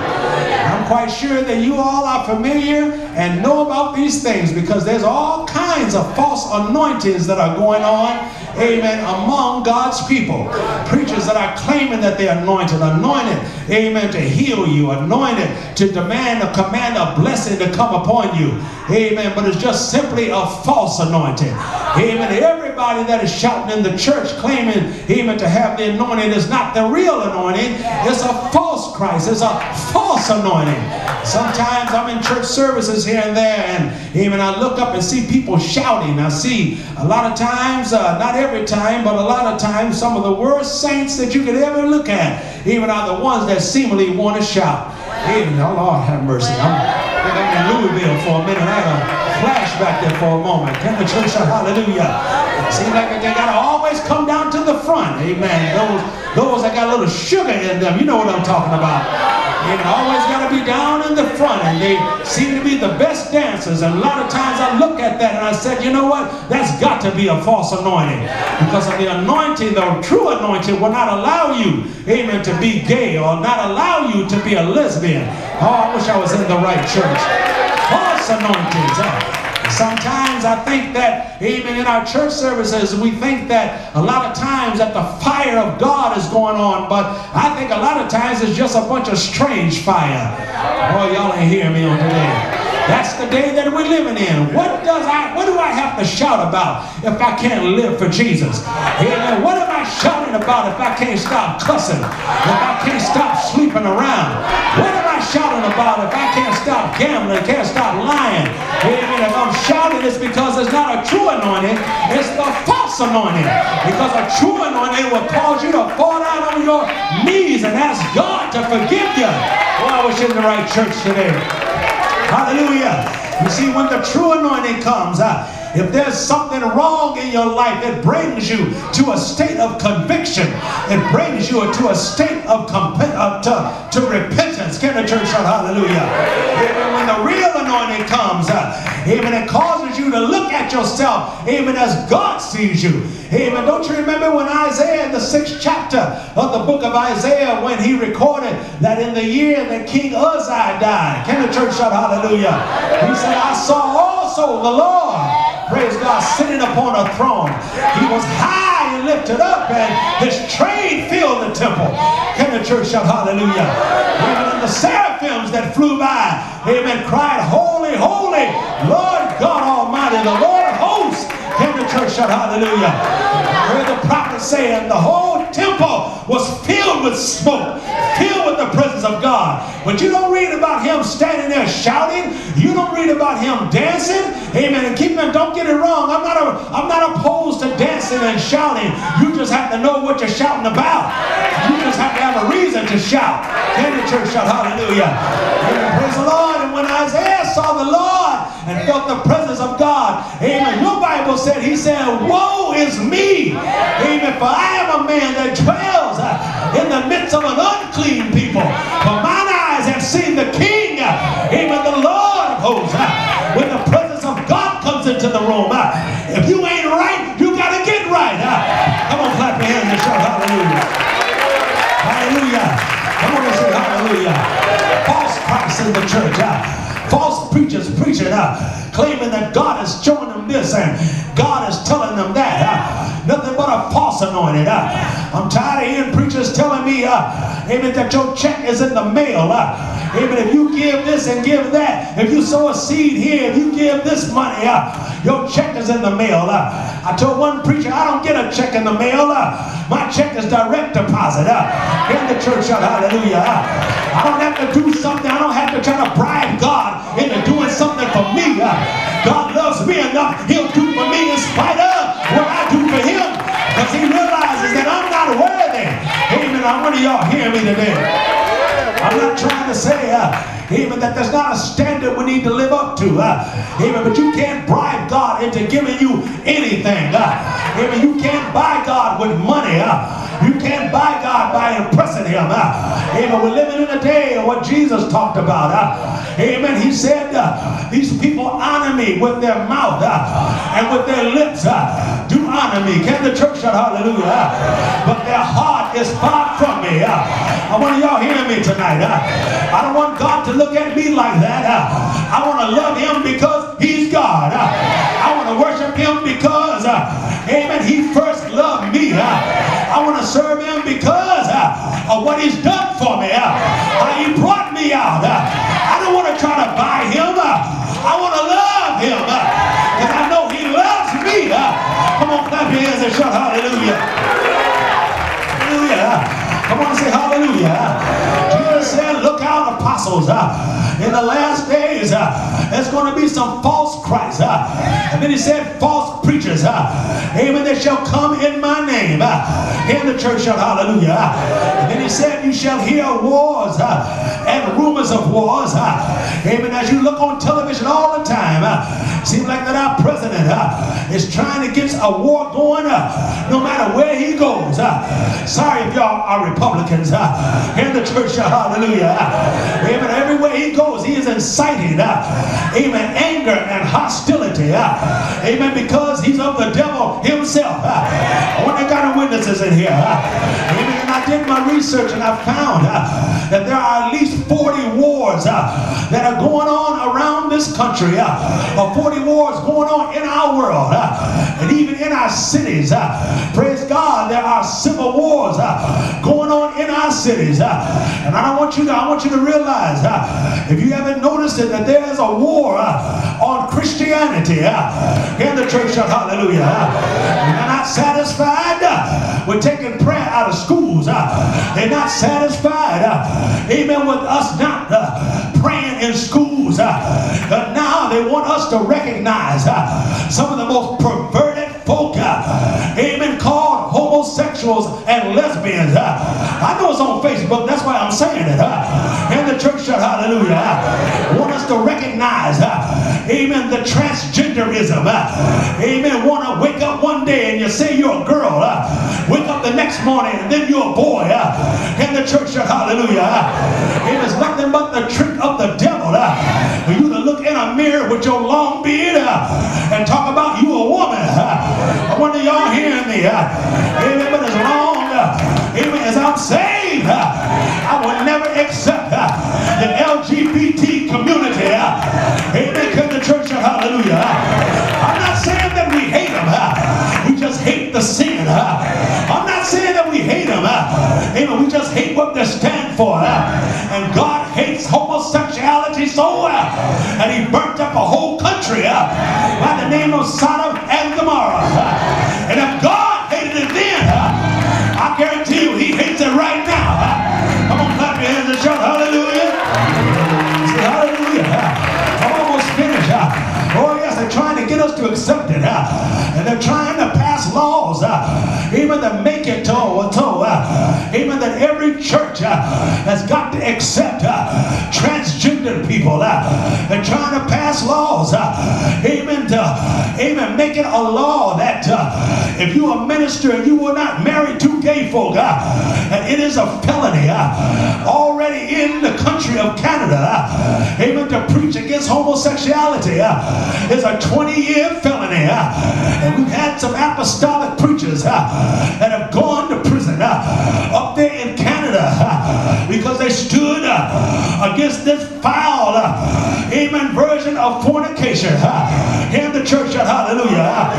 I'm quite sure that you all are familiar and know about these things because there's all kinds of false anointings that are going on, amen, among God's people. Preachers that are claiming that they're anointed, anointed, amen, to heal you, anointed to demand or command a blessing to come upon you, amen, but it's just simply a false anointing, amen. Everybody that is shouting in the church claiming, amen, to have the anointing is not the real anointing, it's a false Christ, it's a false anointing. Sometimes I'm in church services here and there, and even I look up and see people shouting. I see a lot of times, uh, not every time, but a lot of times, some of the worst saints that you could ever look at, even are the ones that seemingly want to shout. Even, oh Lord have mercy. I'm, I'm in Louisville for a minute. I had a flashback there for a moment. Can the church shout hallelujah? Seems like they gotta always come down to the front. Amen. Those those that got a little sugar in them, you know what I'm talking about. They always got to be down in the front, and they seem to be the best dancers. And a lot of times I look at that and I said, you know what? That's got to be a false anointing. Because of the anointing, the true anointing will not allow you, amen, to be gay or not allow you to be a lesbian. Oh, I wish I was in the right church. False anointings. Sometimes I think that even in our church services, we think that a lot of times that the fire of God is going on, but I think a lot of times it's just a bunch of strange fire. Oh, y'all ain't hearing me on today. That's the day that we're living in. What does I what do I have to shout about if I can't live for Jesus? Amen. What am I shouting about if I can't stop cussing? If I can't stop sleeping around? What am I shouting about if I can't stop gambling, can't stop lying? Amen. If I'm shouting, it's because it's not a true anointing, it's the false anointing. Because a true anointing will cause you to fall down on your knees and ask God to forgive you. Well, I was in the right church today. Hallelujah. You see, when the true anointing comes, uh, if there's something wrong in your life, it brings you to a state of conviction. It brings you to a state of uh, to, to repentance. Can the church shout hallelujah? Even when the real anointing comes, even it causes you to look at yourself, even as God sees you. Amen. Don't you remember when Isaiah, in the sixth chapter of the book of Isaiah, when he recorded that in the year that King Uzziah died? Can the church shout hallelujah? He said, I saw also the Lord praise God, sitting upon a throne. He was high lifted up, and his train filled the temple. Can the church shout hallelujah? Even the seraphims that flew by, amen, cried, Holy, holy, Lord God Almighty, the Lord of hosts. Can the church shout hallelujah? I the prophet saying the whole temple was filled with smoke, filled with the presence of God. But you don't read about him standing there shouting. You don't read about him dancing. Amen. And keep them, don't get it wrong. I'm not a, I'm not opposed to dancing and shouting. You just have to know what you're shouting about. You just have to have a reason to shout. Can the church shout hallelujah? Amen. Praise the Lord. And when Isaiah saw the Lord and felt the presence of God, amen. Your Bible said, he said, woe is me. Amen. For I am a man that dwells uh, in the midst of an unclean people. For mine eyes have seen the King, even the Lord of hosts. Uh, when the presence of God comes into the room, uh, if you ain't right, you got to get right. Uh. Come on, clap your hands and shout hallelujah. Hallelujah. Come on and say hallelujah. False Christ in the church. False preachers preaching, claiming that God is showing them this and God is telling them that. Nothing but a false anointing. I'm tired of hearing preachers telling me, uh, amen, that your check is in the mail. Uh, amen, if you give this and give that, if you sow a seed here, if you give this money, uh, your check is in the mail. Uh, I told one preacher, I don't get a check in the mail. Uh, my check is direct deposit. Uh, in the church, uh, hallelujah. Uh, I don't have to do something. I don't have to try to bribe God into doing something for me. Uh, God loves me enough. He'll do for me in spite of what I do for him. Because he realizes that I'm not worthy. Amen. I wonder y'all hear me today. I'm not trying to say, uh, amen, that there's not a standard we need to live up to. Uh, amen, but you can't bribe God into giving you anything. Uh, amen, you can't buy God with money. Uh, you can't buy God by impressing him. Uh, amen. We're living in a day of what Jesus talked about. Uh, amen. He said, uh, these people honor me with their mouth uh, and with their lips. Uh, do honor me. Can the church shout hallelujah? But their heart is far from me. Uh, I want y'all hearing me tonight. Uh, I don't want God to look at me like that. Uh, I want to love him because he's God. I want to worship him because, amen, he first loved me. I want to serve him because of what he's done for me. How he brought me out. Shout hallelujah. Hallelujah. Come on, say hallelujah. Apostles. Uh, in the last days, uh, there's going to be some false Christ. Uh, and then he said, false preachers. Uh, amen. They shall come in my name. Uh, in the church shall hallelujah. Uh, and then he said, you shall hear wars and rumors of wars. Amen. As you look on television all the time, seems like that our president is trying to get a war going no matter where he goes. Sorry if y'all are Republicans in the church, shall hallelujah. Amen. Everywhere he goes, he is inciting, uh, amen, anger and hostility. Uh, amen, because he's of the devil himself. Uh, I want to got witnesses in here. Uh, amen. And I did my research and I found uh, that there are at least 40 wars uh, that are going on around this country. Uh, 40 wars going on in our world uh, and even in our cities. Uh, praise God, there are civil wars uh, going on in our cities. Uh, and I want you to, I want you to realize uh, if you haven't noticed it, that there is a war uh, on Christianity uh, in the church. Hallelujah. Uh, not satisfied uh, with taking prayer out of schools. Uh, they're not satisfied, uh, amen, with us not uh, praying in schools. Uh, but now they want us to recognize uh, some of the most perverted folk, uh, amen, called homosexuals and lesbians. Uh, I know it's on Facebook, that's why I'm saying it. Uh, in the church, hallelujah. Uh, us to recognize, uh, amen, the transgenderism. Uh, amen, want to wake up one day and you say you're a girl. Uh, wake up the next morning and then you're a boy. Uh, in the church, hallelujah. Uh, it is nothing but the trick of the devil. Uh, for you to look in a mirror with your long beard uh, and talk about you a woman. Uh, I wonder y'all hearing me. Uh, amen, but as long uh, amen, as I'm saved, uh, I will never accept the LGBT community. Amen, come to church, hallelujah. I'm not saying that we hate them. We just hate the sin. I'm not saying that we hate them. Amen, we just hate what they stand for. And God hates homosexuality so uh, and he burnt up a whole country by the name of Sodom and Gomorrah. To get us to accept it. Uh, and they're trying to pass laws, uh, even to make it to, to uh, even that every church uh, has got to accept uh, transgender people. Uh, they're trying to pass laws, uh, amen, to, amen, make it a law that uh, if you're a minister and you were not married to gay folk, uh, and it is a felony uh, already in the country of Canada, uh, amen, to preach against homosexuality uh, is a 20-year felony. Uh, and we've had some apostolic preachers uh, that have gone to prison uh, up there in Canada uh, because they stood uh, against this foul, amen, version of fornication uh, in the church. Hallelujah.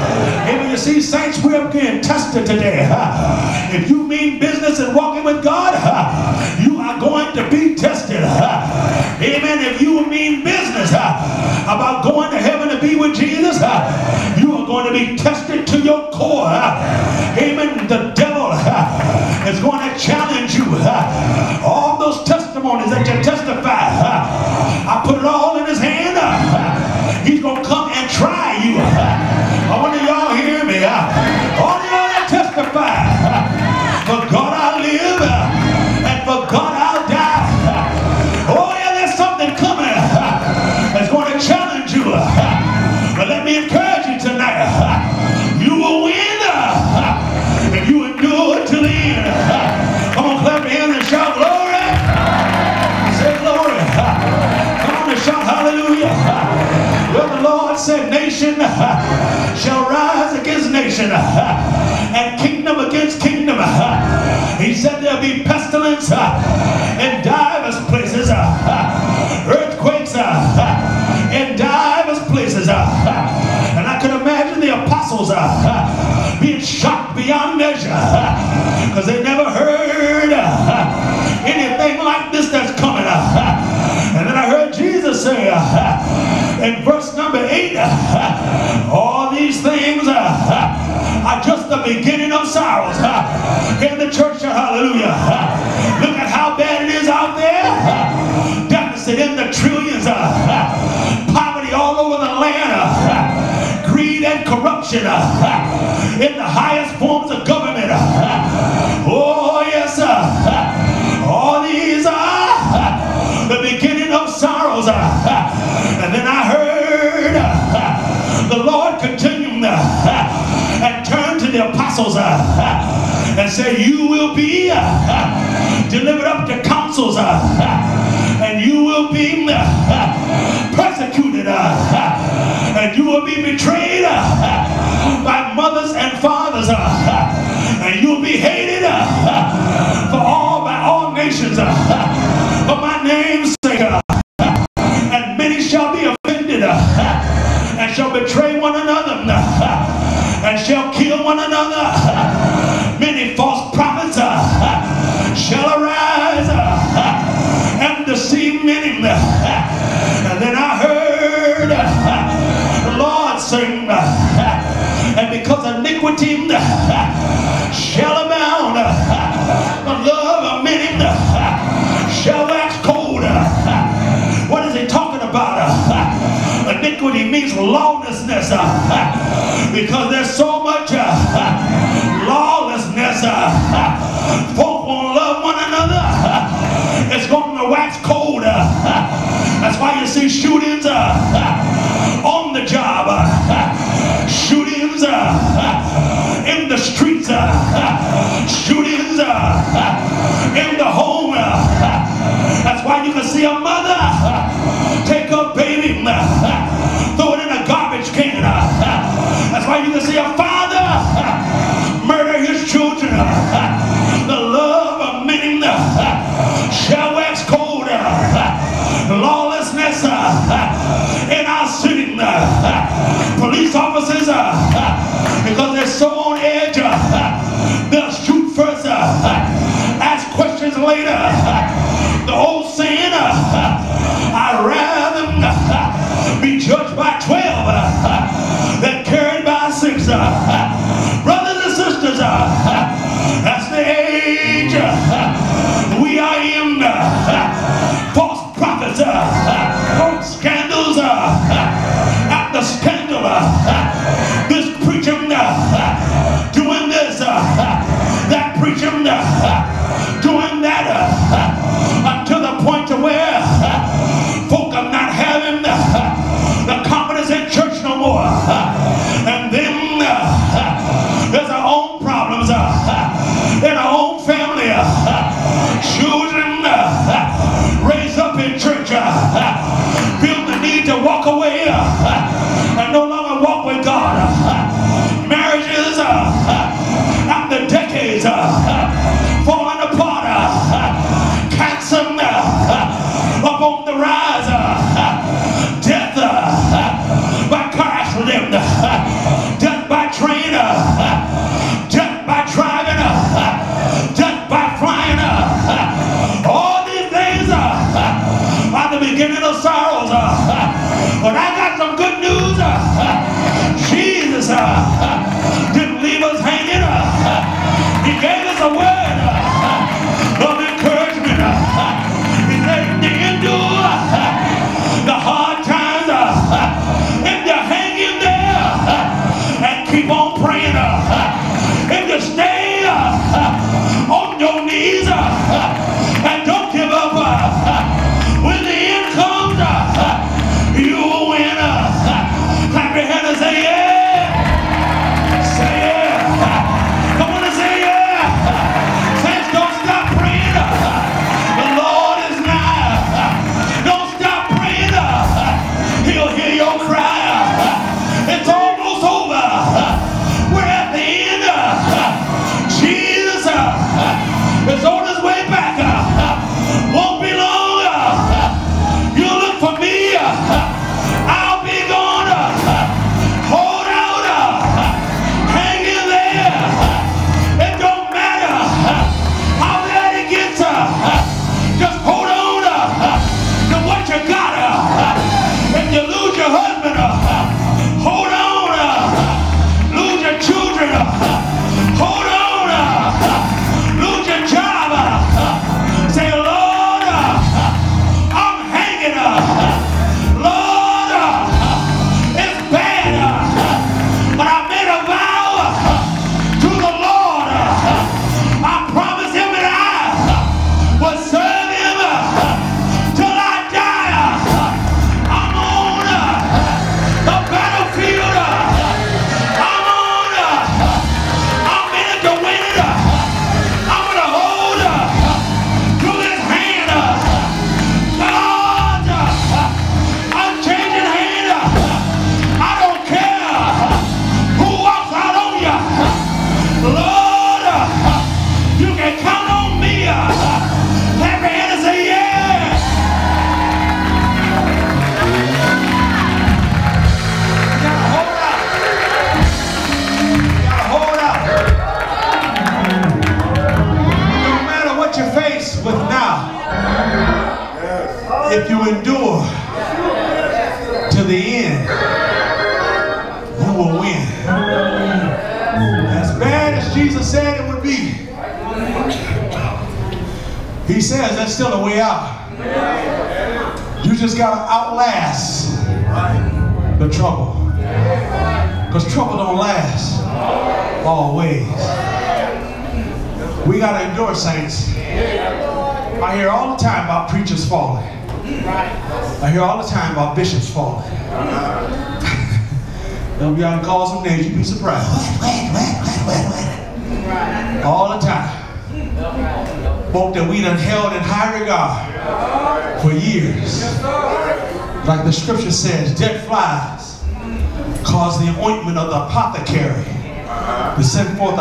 Amen. You see, saints, we're being tested today. If you mean business and walking with God, you are going to be tested. Amen. If about going to heaven to be with Jesus, uh, you are going to be tested to your core. Amen. The devil uh, is going to challenge you. uh, All those testimonies that you nation shall rise against nation and kingdom against kingdom. He said there'll be pestilence in divers places, earthquakes in divers places. And I can imagine the apostles being shocked beyond measure because they never heard anything like this that's coming. And then I heard Jesus say in verse number 8, all these things uh, are just the beginning of sorrows. In the church, hallelujah. Look at how bad it is out there. Deficit in the trillions. Uh, poverty all over the land. Uh, greed and corruption in the highest forms the uh, and say, You will be uh, delivered up to councils uh, and you will be persecuted and you will be betrayed by mothers and fathers and you will be hated for all by all nations for my name's one another iniquity means lawlessness because there's so much lawlessness folk won't love one another it's going to wax cold that's why you see shootings on the job shootings in the streets shootings in the home that's why you can see a mother take a baby. Throw it in a garbage can. That's why you can see a father murder his children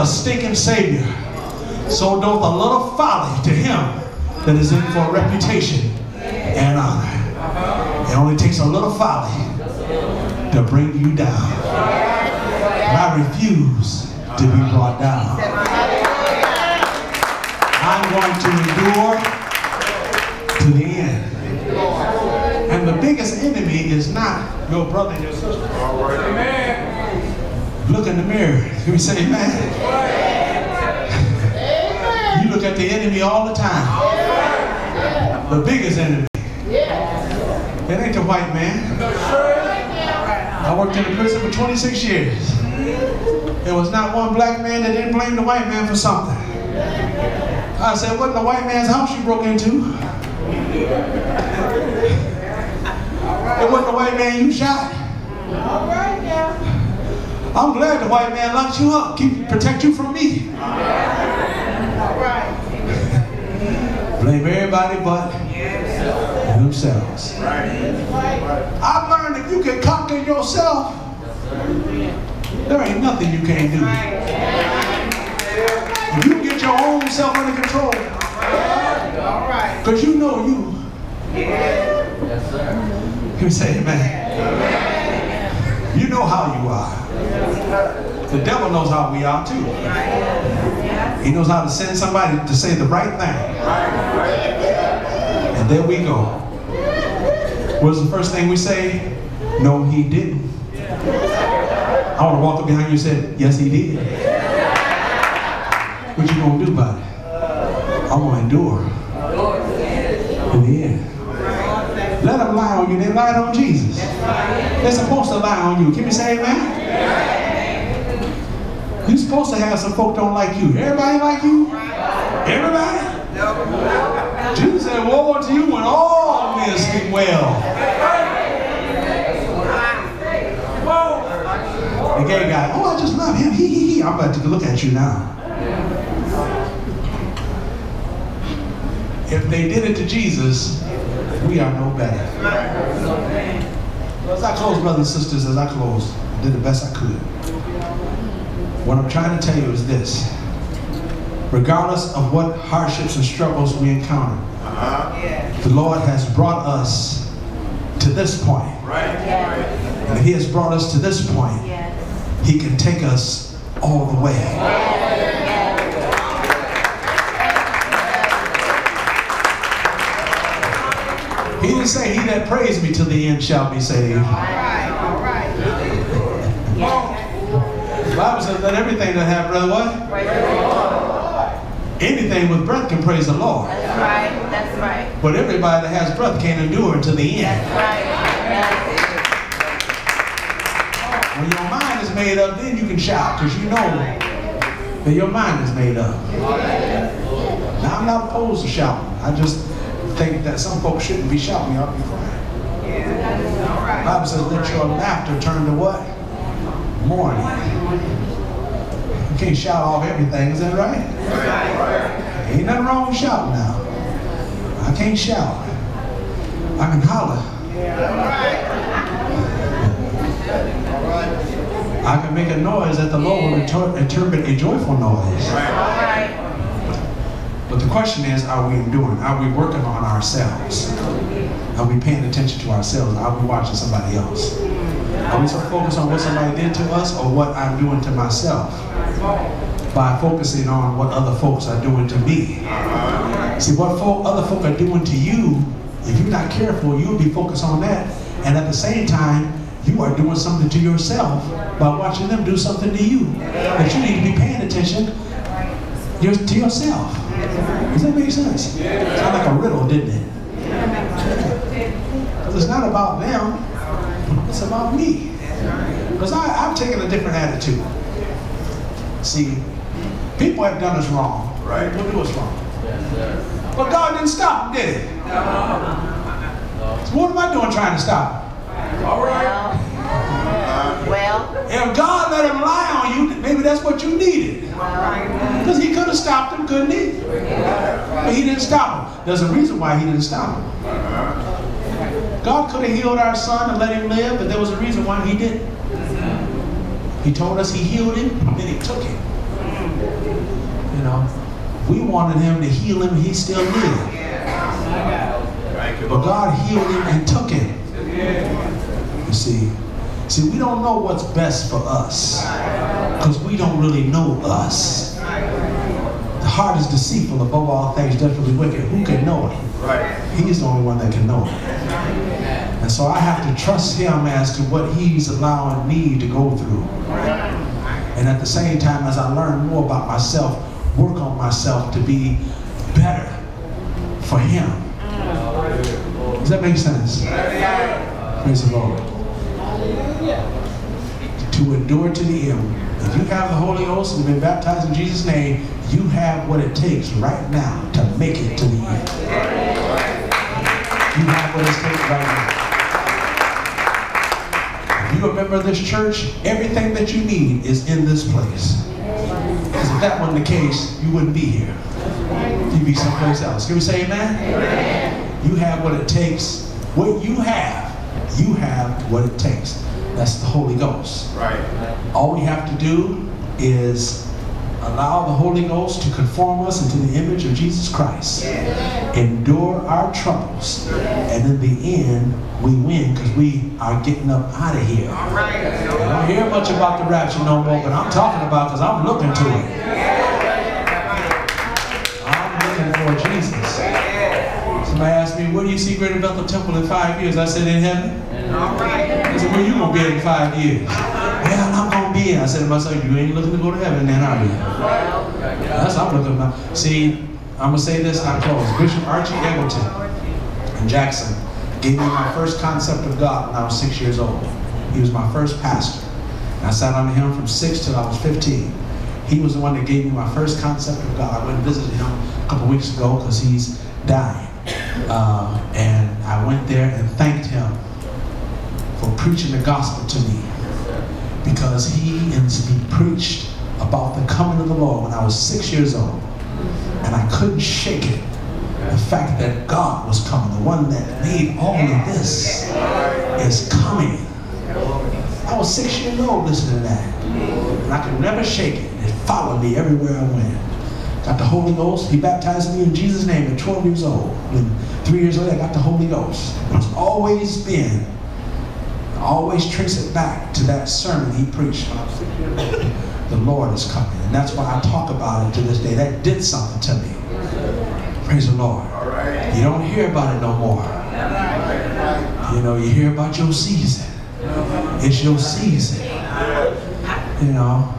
a stinking savior. So doth a little folly to him that is in for reputation and honor. It only takes a little folly to bring you down. And I refuse to be brought down. I'm going to endure to the end. And the biggest enemy is not your brother and your sister. Look in the mirror. Can we say amen? You look at the enemy all the time. The biggest enemy. Yeah. It ain't the white man. I worked in a prison for 26 years. There was not one black man that didn't blame the white man for something. I said, wasn't the white man's house you broke into? It wasn't the white man you shot. All right now. I'm glad the white man locked you up, keep protect you from me. Blame everybody but themselves. I've learned if you can conquer yourself, there ain't nothing you can't do. If you get your own self under control, because you know you. Yes, sir. We say amen? You know how you are. The devil knows how we are too. He knows how to send somebody to say the right thing. And there we go. What's the first thing we say? No, he didn't. I want to walk up behind you and say, yes, he did. What you gonna do about it? I'm gonna endure. In the end. Let them lie on you. They lied on Jesus. They're supposed to lie on you. Can we say amen? You're supposed to have some folk don't like you. Everybody like you? Everybody? Jesus said, woe unto you when all men speak well. The gay guy, oh, I just love him. He, he, he. I'm about to look at you now. If they did it to Jesus, we are no better. As I close, brothers and sisters, as I close, I did the best I could. What I'm trying to tell you is this. Regardless of what hardships and struggles we encounter, uh-huh. the Lord has brought us to this point. And if He has brought us to this point, He can take us all the way. He didn't say, He that prays me to the end shall be saved. The Bible says, let everything that have breath what? Anything with breath can praise the Lord. That's right. That's right. But everybody that has breath can't endure until the end. That's right. That's it. When your mind is made up, then you can shout because you know that your mind is made up. Now, I'm not opposed to shouting. I just think that some folks shouldn't be shouting. To be crying. The Bible says, let your laughter turn to what? Mourning. You can't shout off everything, is that right? Ain't nothing wrong with shouting now. I can't shout. I can holler. I can make a noise that the Lord will inter- interpret a joyful noise. But the question is, are we enduring? Are we working on ourselves? Are we paying attention to ourselves? Are we watching somebody else? Are we so focused on what somebody did to us or what I'm doing to myself? By focusing on what other folks are doing to me. See, what folk, other folk are doing to you if you're not careful, you'll be focused on that. And at the same time, you are doing something to yourself by watching them do something to you. But you need to be paying attention to yourself. Does that make sense? Sound like a riddle, didn't it? Because it's not about them, it's about me. Because I've taken a different attitude. See, people have done us wrong. Right. What do us wrong? But God didn't stop them, did he? So what am I doing trying to stop All right. Well. If God let him lie on you, maybe that's what you needed. Because he could have stopped him, couldn't he? But he didn't stop him. There's a reason why he didn't stop him. God could have healed our son and let him live, but there was a reason why he didn't. He told us he healed him, then he took him. You know, we wanted him to heal him, he still lived. But God healed him and took him. You see, see, we don't know what's best for us because we don't really know us. The heart is deceitful above all things, desperately wicked. Who can know it? Right. He's the only one that can know it. And so I have to trust him as to what he's allowing me to go through. And at the same time, as I learn more about myself, work on myself to be better for him. Does that make sense? Praise the Lord. To endure to the end. If you have the Holy Ghost and been baptized in Jesus' name, you have what it takes right now to make it to the end. You have what it takes right now. You're a member of this church, everything that you need is in this place. Because if that wasn't the case, you wouldn't be here. You'd be someplace else. Can we say amen? amen? You have what it takes. What you have, you have what it takes. That's the Holy Ghost. Right. All we have to do is allow the Holy Ghost to conform us into the image of Jesus Christ. Yeah. Endure our troubles. Yeah. And in the end, we win because we are getting up out of here. I don't hear much about the rapture no more, but I'm talking about because I'm looking to it. I'm looking for Jesus. Somebody asked me, where do you see Greater Bethel Temple in five years? I said, in heaven. All right. I said, where you going to be in five years? I said to myself, you ain't looking to go to heaven then, are you? That's what I'm looking about. See, I'm going to say this and I close. Bishop Archie Eggleton in Jackson gave me my first concept of God when I was six years old. He was my first pastor. And I sat under him from six till I was 15. He was the one that gave me my first concept of God. I went and visited him a couple weeks ago because he's dying. Uh, and I went there and thanked him for preaching the gospel to me because he, and he preached about the coming of the Lord when I was six years old. And I couldn't shake it. The fact that God was coming, the one that made all of this, is coming. I was six years old listening to that. And I could never shake it. It followed me everywhere I went. Got the Holy Ghost. He baptized me in Jesus' name at 12 years old. And three years later, I got the Holy Ghost. It's always been always trace it back to that sermon he preached when I was six years old. The Lord is coming. And that's why I talk about it to this day. That did something to me. Praise the Lord. You don't hear about it no more. You know, you hear about your season. It's your season. You know,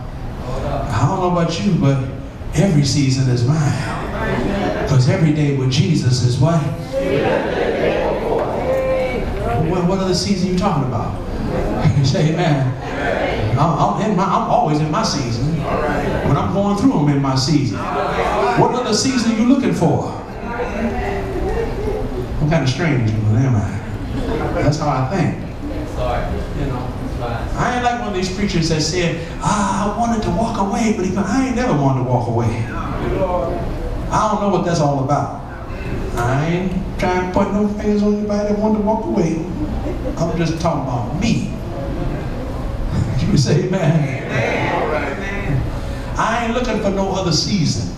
I don't know about you, but every season is mine. Because every day with Jesus is what? What, other season you talking about? Say, amen. I'm, I'm, in my, I'm always in my season. When I'm going through, I'm in my season. What other season are you looking for? I'm kind of strange, but am I? That's how I think. You know. I ain't like one of these preachers that said, ah, I wanted to walk away, but even I ain't never wanted to walk away. I don't know what that's all about. I ain't trying to put no fingers on anybody that wanted to walk away. I'm just talking about me. You say amen. amen. I ain't looking for no other season.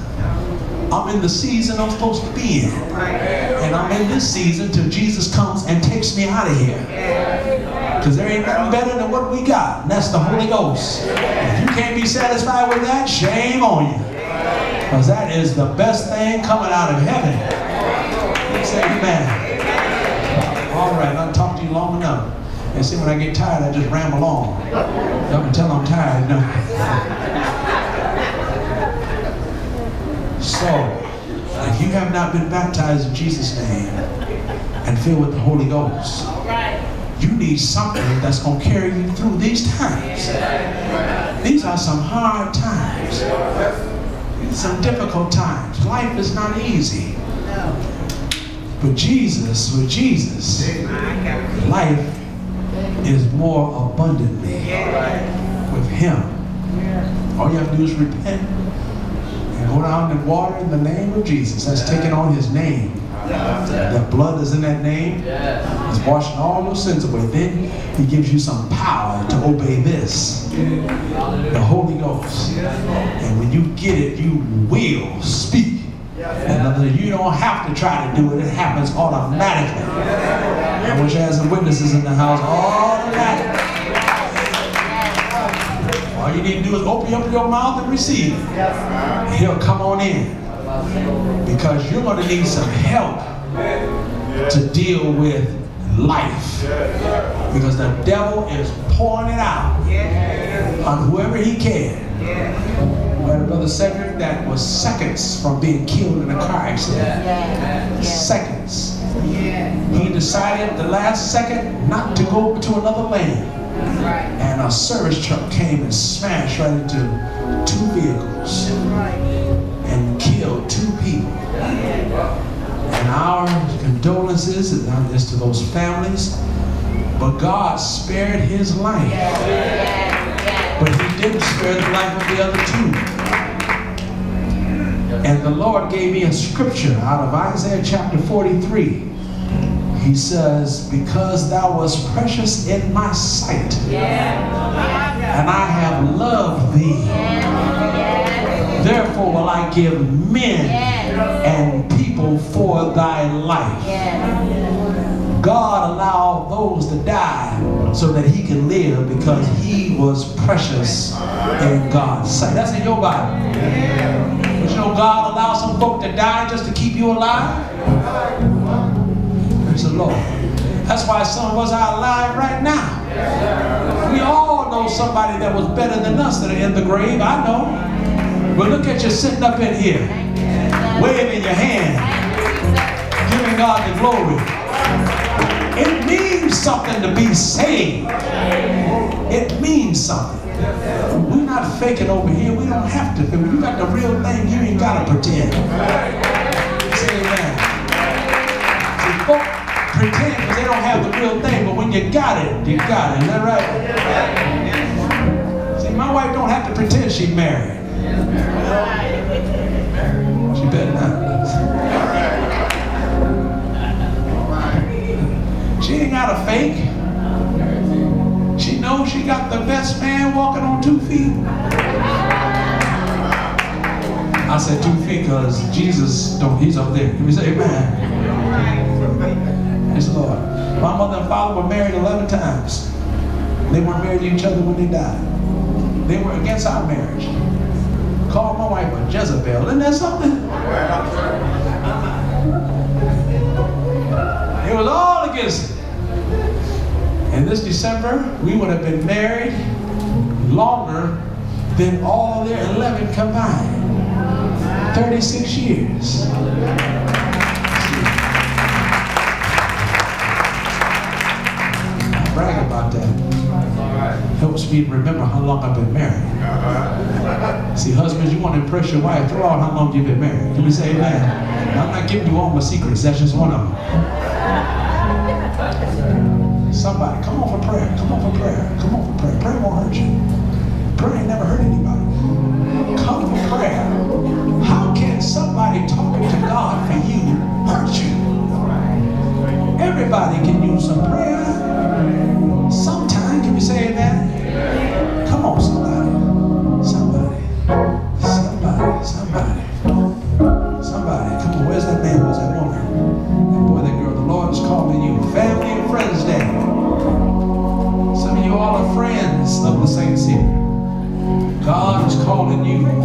I'm in the season I'm supposed to be in. And I'm in this season till Jesus comes and takes me out of here. Because there ain't nothing better than what we got. And that's the Holy Ghost. If you can't be satisfied with that, shame on you. Because that is the best thing coming out of heaven. Say amen. All right, I'll talk to you long enough. And see, when I get tired, I just ramble on. Y'all can tell I'm tired now. So, if you have not been baptized in Jesus' name and filled with the Holy Ghost, you need something that's going to carry you through these times. These are some hard times. Some difficult times. Life is not easy. But Jesus, with Jesus, life is more abundantly with Him. All you have to do is repent and go down and water in the name of Jesus. That's taking on His name. That blood is in that name. It's washing all your sins away. Then He gives you some power to obey this. The Holy Ghost. And when you get it, you will speak. And you don't have to try to do it. It happens automatically. I wish I had some witnesses in the house. Automatically. All you need to do is open up your mouth and receive it. He'll come on in. Because you're going to need some help to deal with life. Because the devil is pouring it out on whoever he can. We had a brother Cedric that was seconds from being killed in a car accident. Seconds. He decided the last second not to go to another lane. And a service truck came and smashed right into two vehicles and killed two people. And our condolences is to those families. But God spared his life. But he didn't spare the life of the other two. And the Lord gave me a scripture out of Isaiah chapter 43. He says, because thou wast precious in my sight, and I have loved thee, therefore will I give men and people for thy life. God allowed those to die so that he can live because he was precious in God's sight. That's in your Bible. But you know God allows some folk to die just to keep you alive? Praise the Lord. That's why some of us are alive right now. We all know somebody that was better than us that are in the grave. I know. But look at you sitting up in here, waving your hand, giving God the glory. It means something to be saved. It means something. We're not faking over here. We don't have to. When you got the real thing, you ain't got to pretend. Say amen. See, folk pretend because they don't have the real thing, but when you got it, you got it. Isn't that right? See, my wife don't have to pretend she's married. She better not. Ain't got a fake. She knows she got the best man walking on two feet. I said two feet because Jesus, don't, he's up there. Can we say amen? Praise Lord. My mother and father were married 11 times. They weren't married to each other when they died. They were against our marriage. Called my wife a Jezebel. Isn't that something? It was all against it. And this December, we would have been married longer than all their 11 combined. 36 years. I brag about that. Helps me remember how long I've been married. See, husbands, you want to impress your wife, throw out how long you've been married. Can we say amen? I'm not giving you all my secrets. That's just one of them. Somebody, come on for prayer. Come on for prayer. Come on for prayer. Prayer won't hurt you. Prayer ain't never hurt anybody. Come for prayer. How can somebody talking to God for you hurt you? Everybody can use some prayer. Is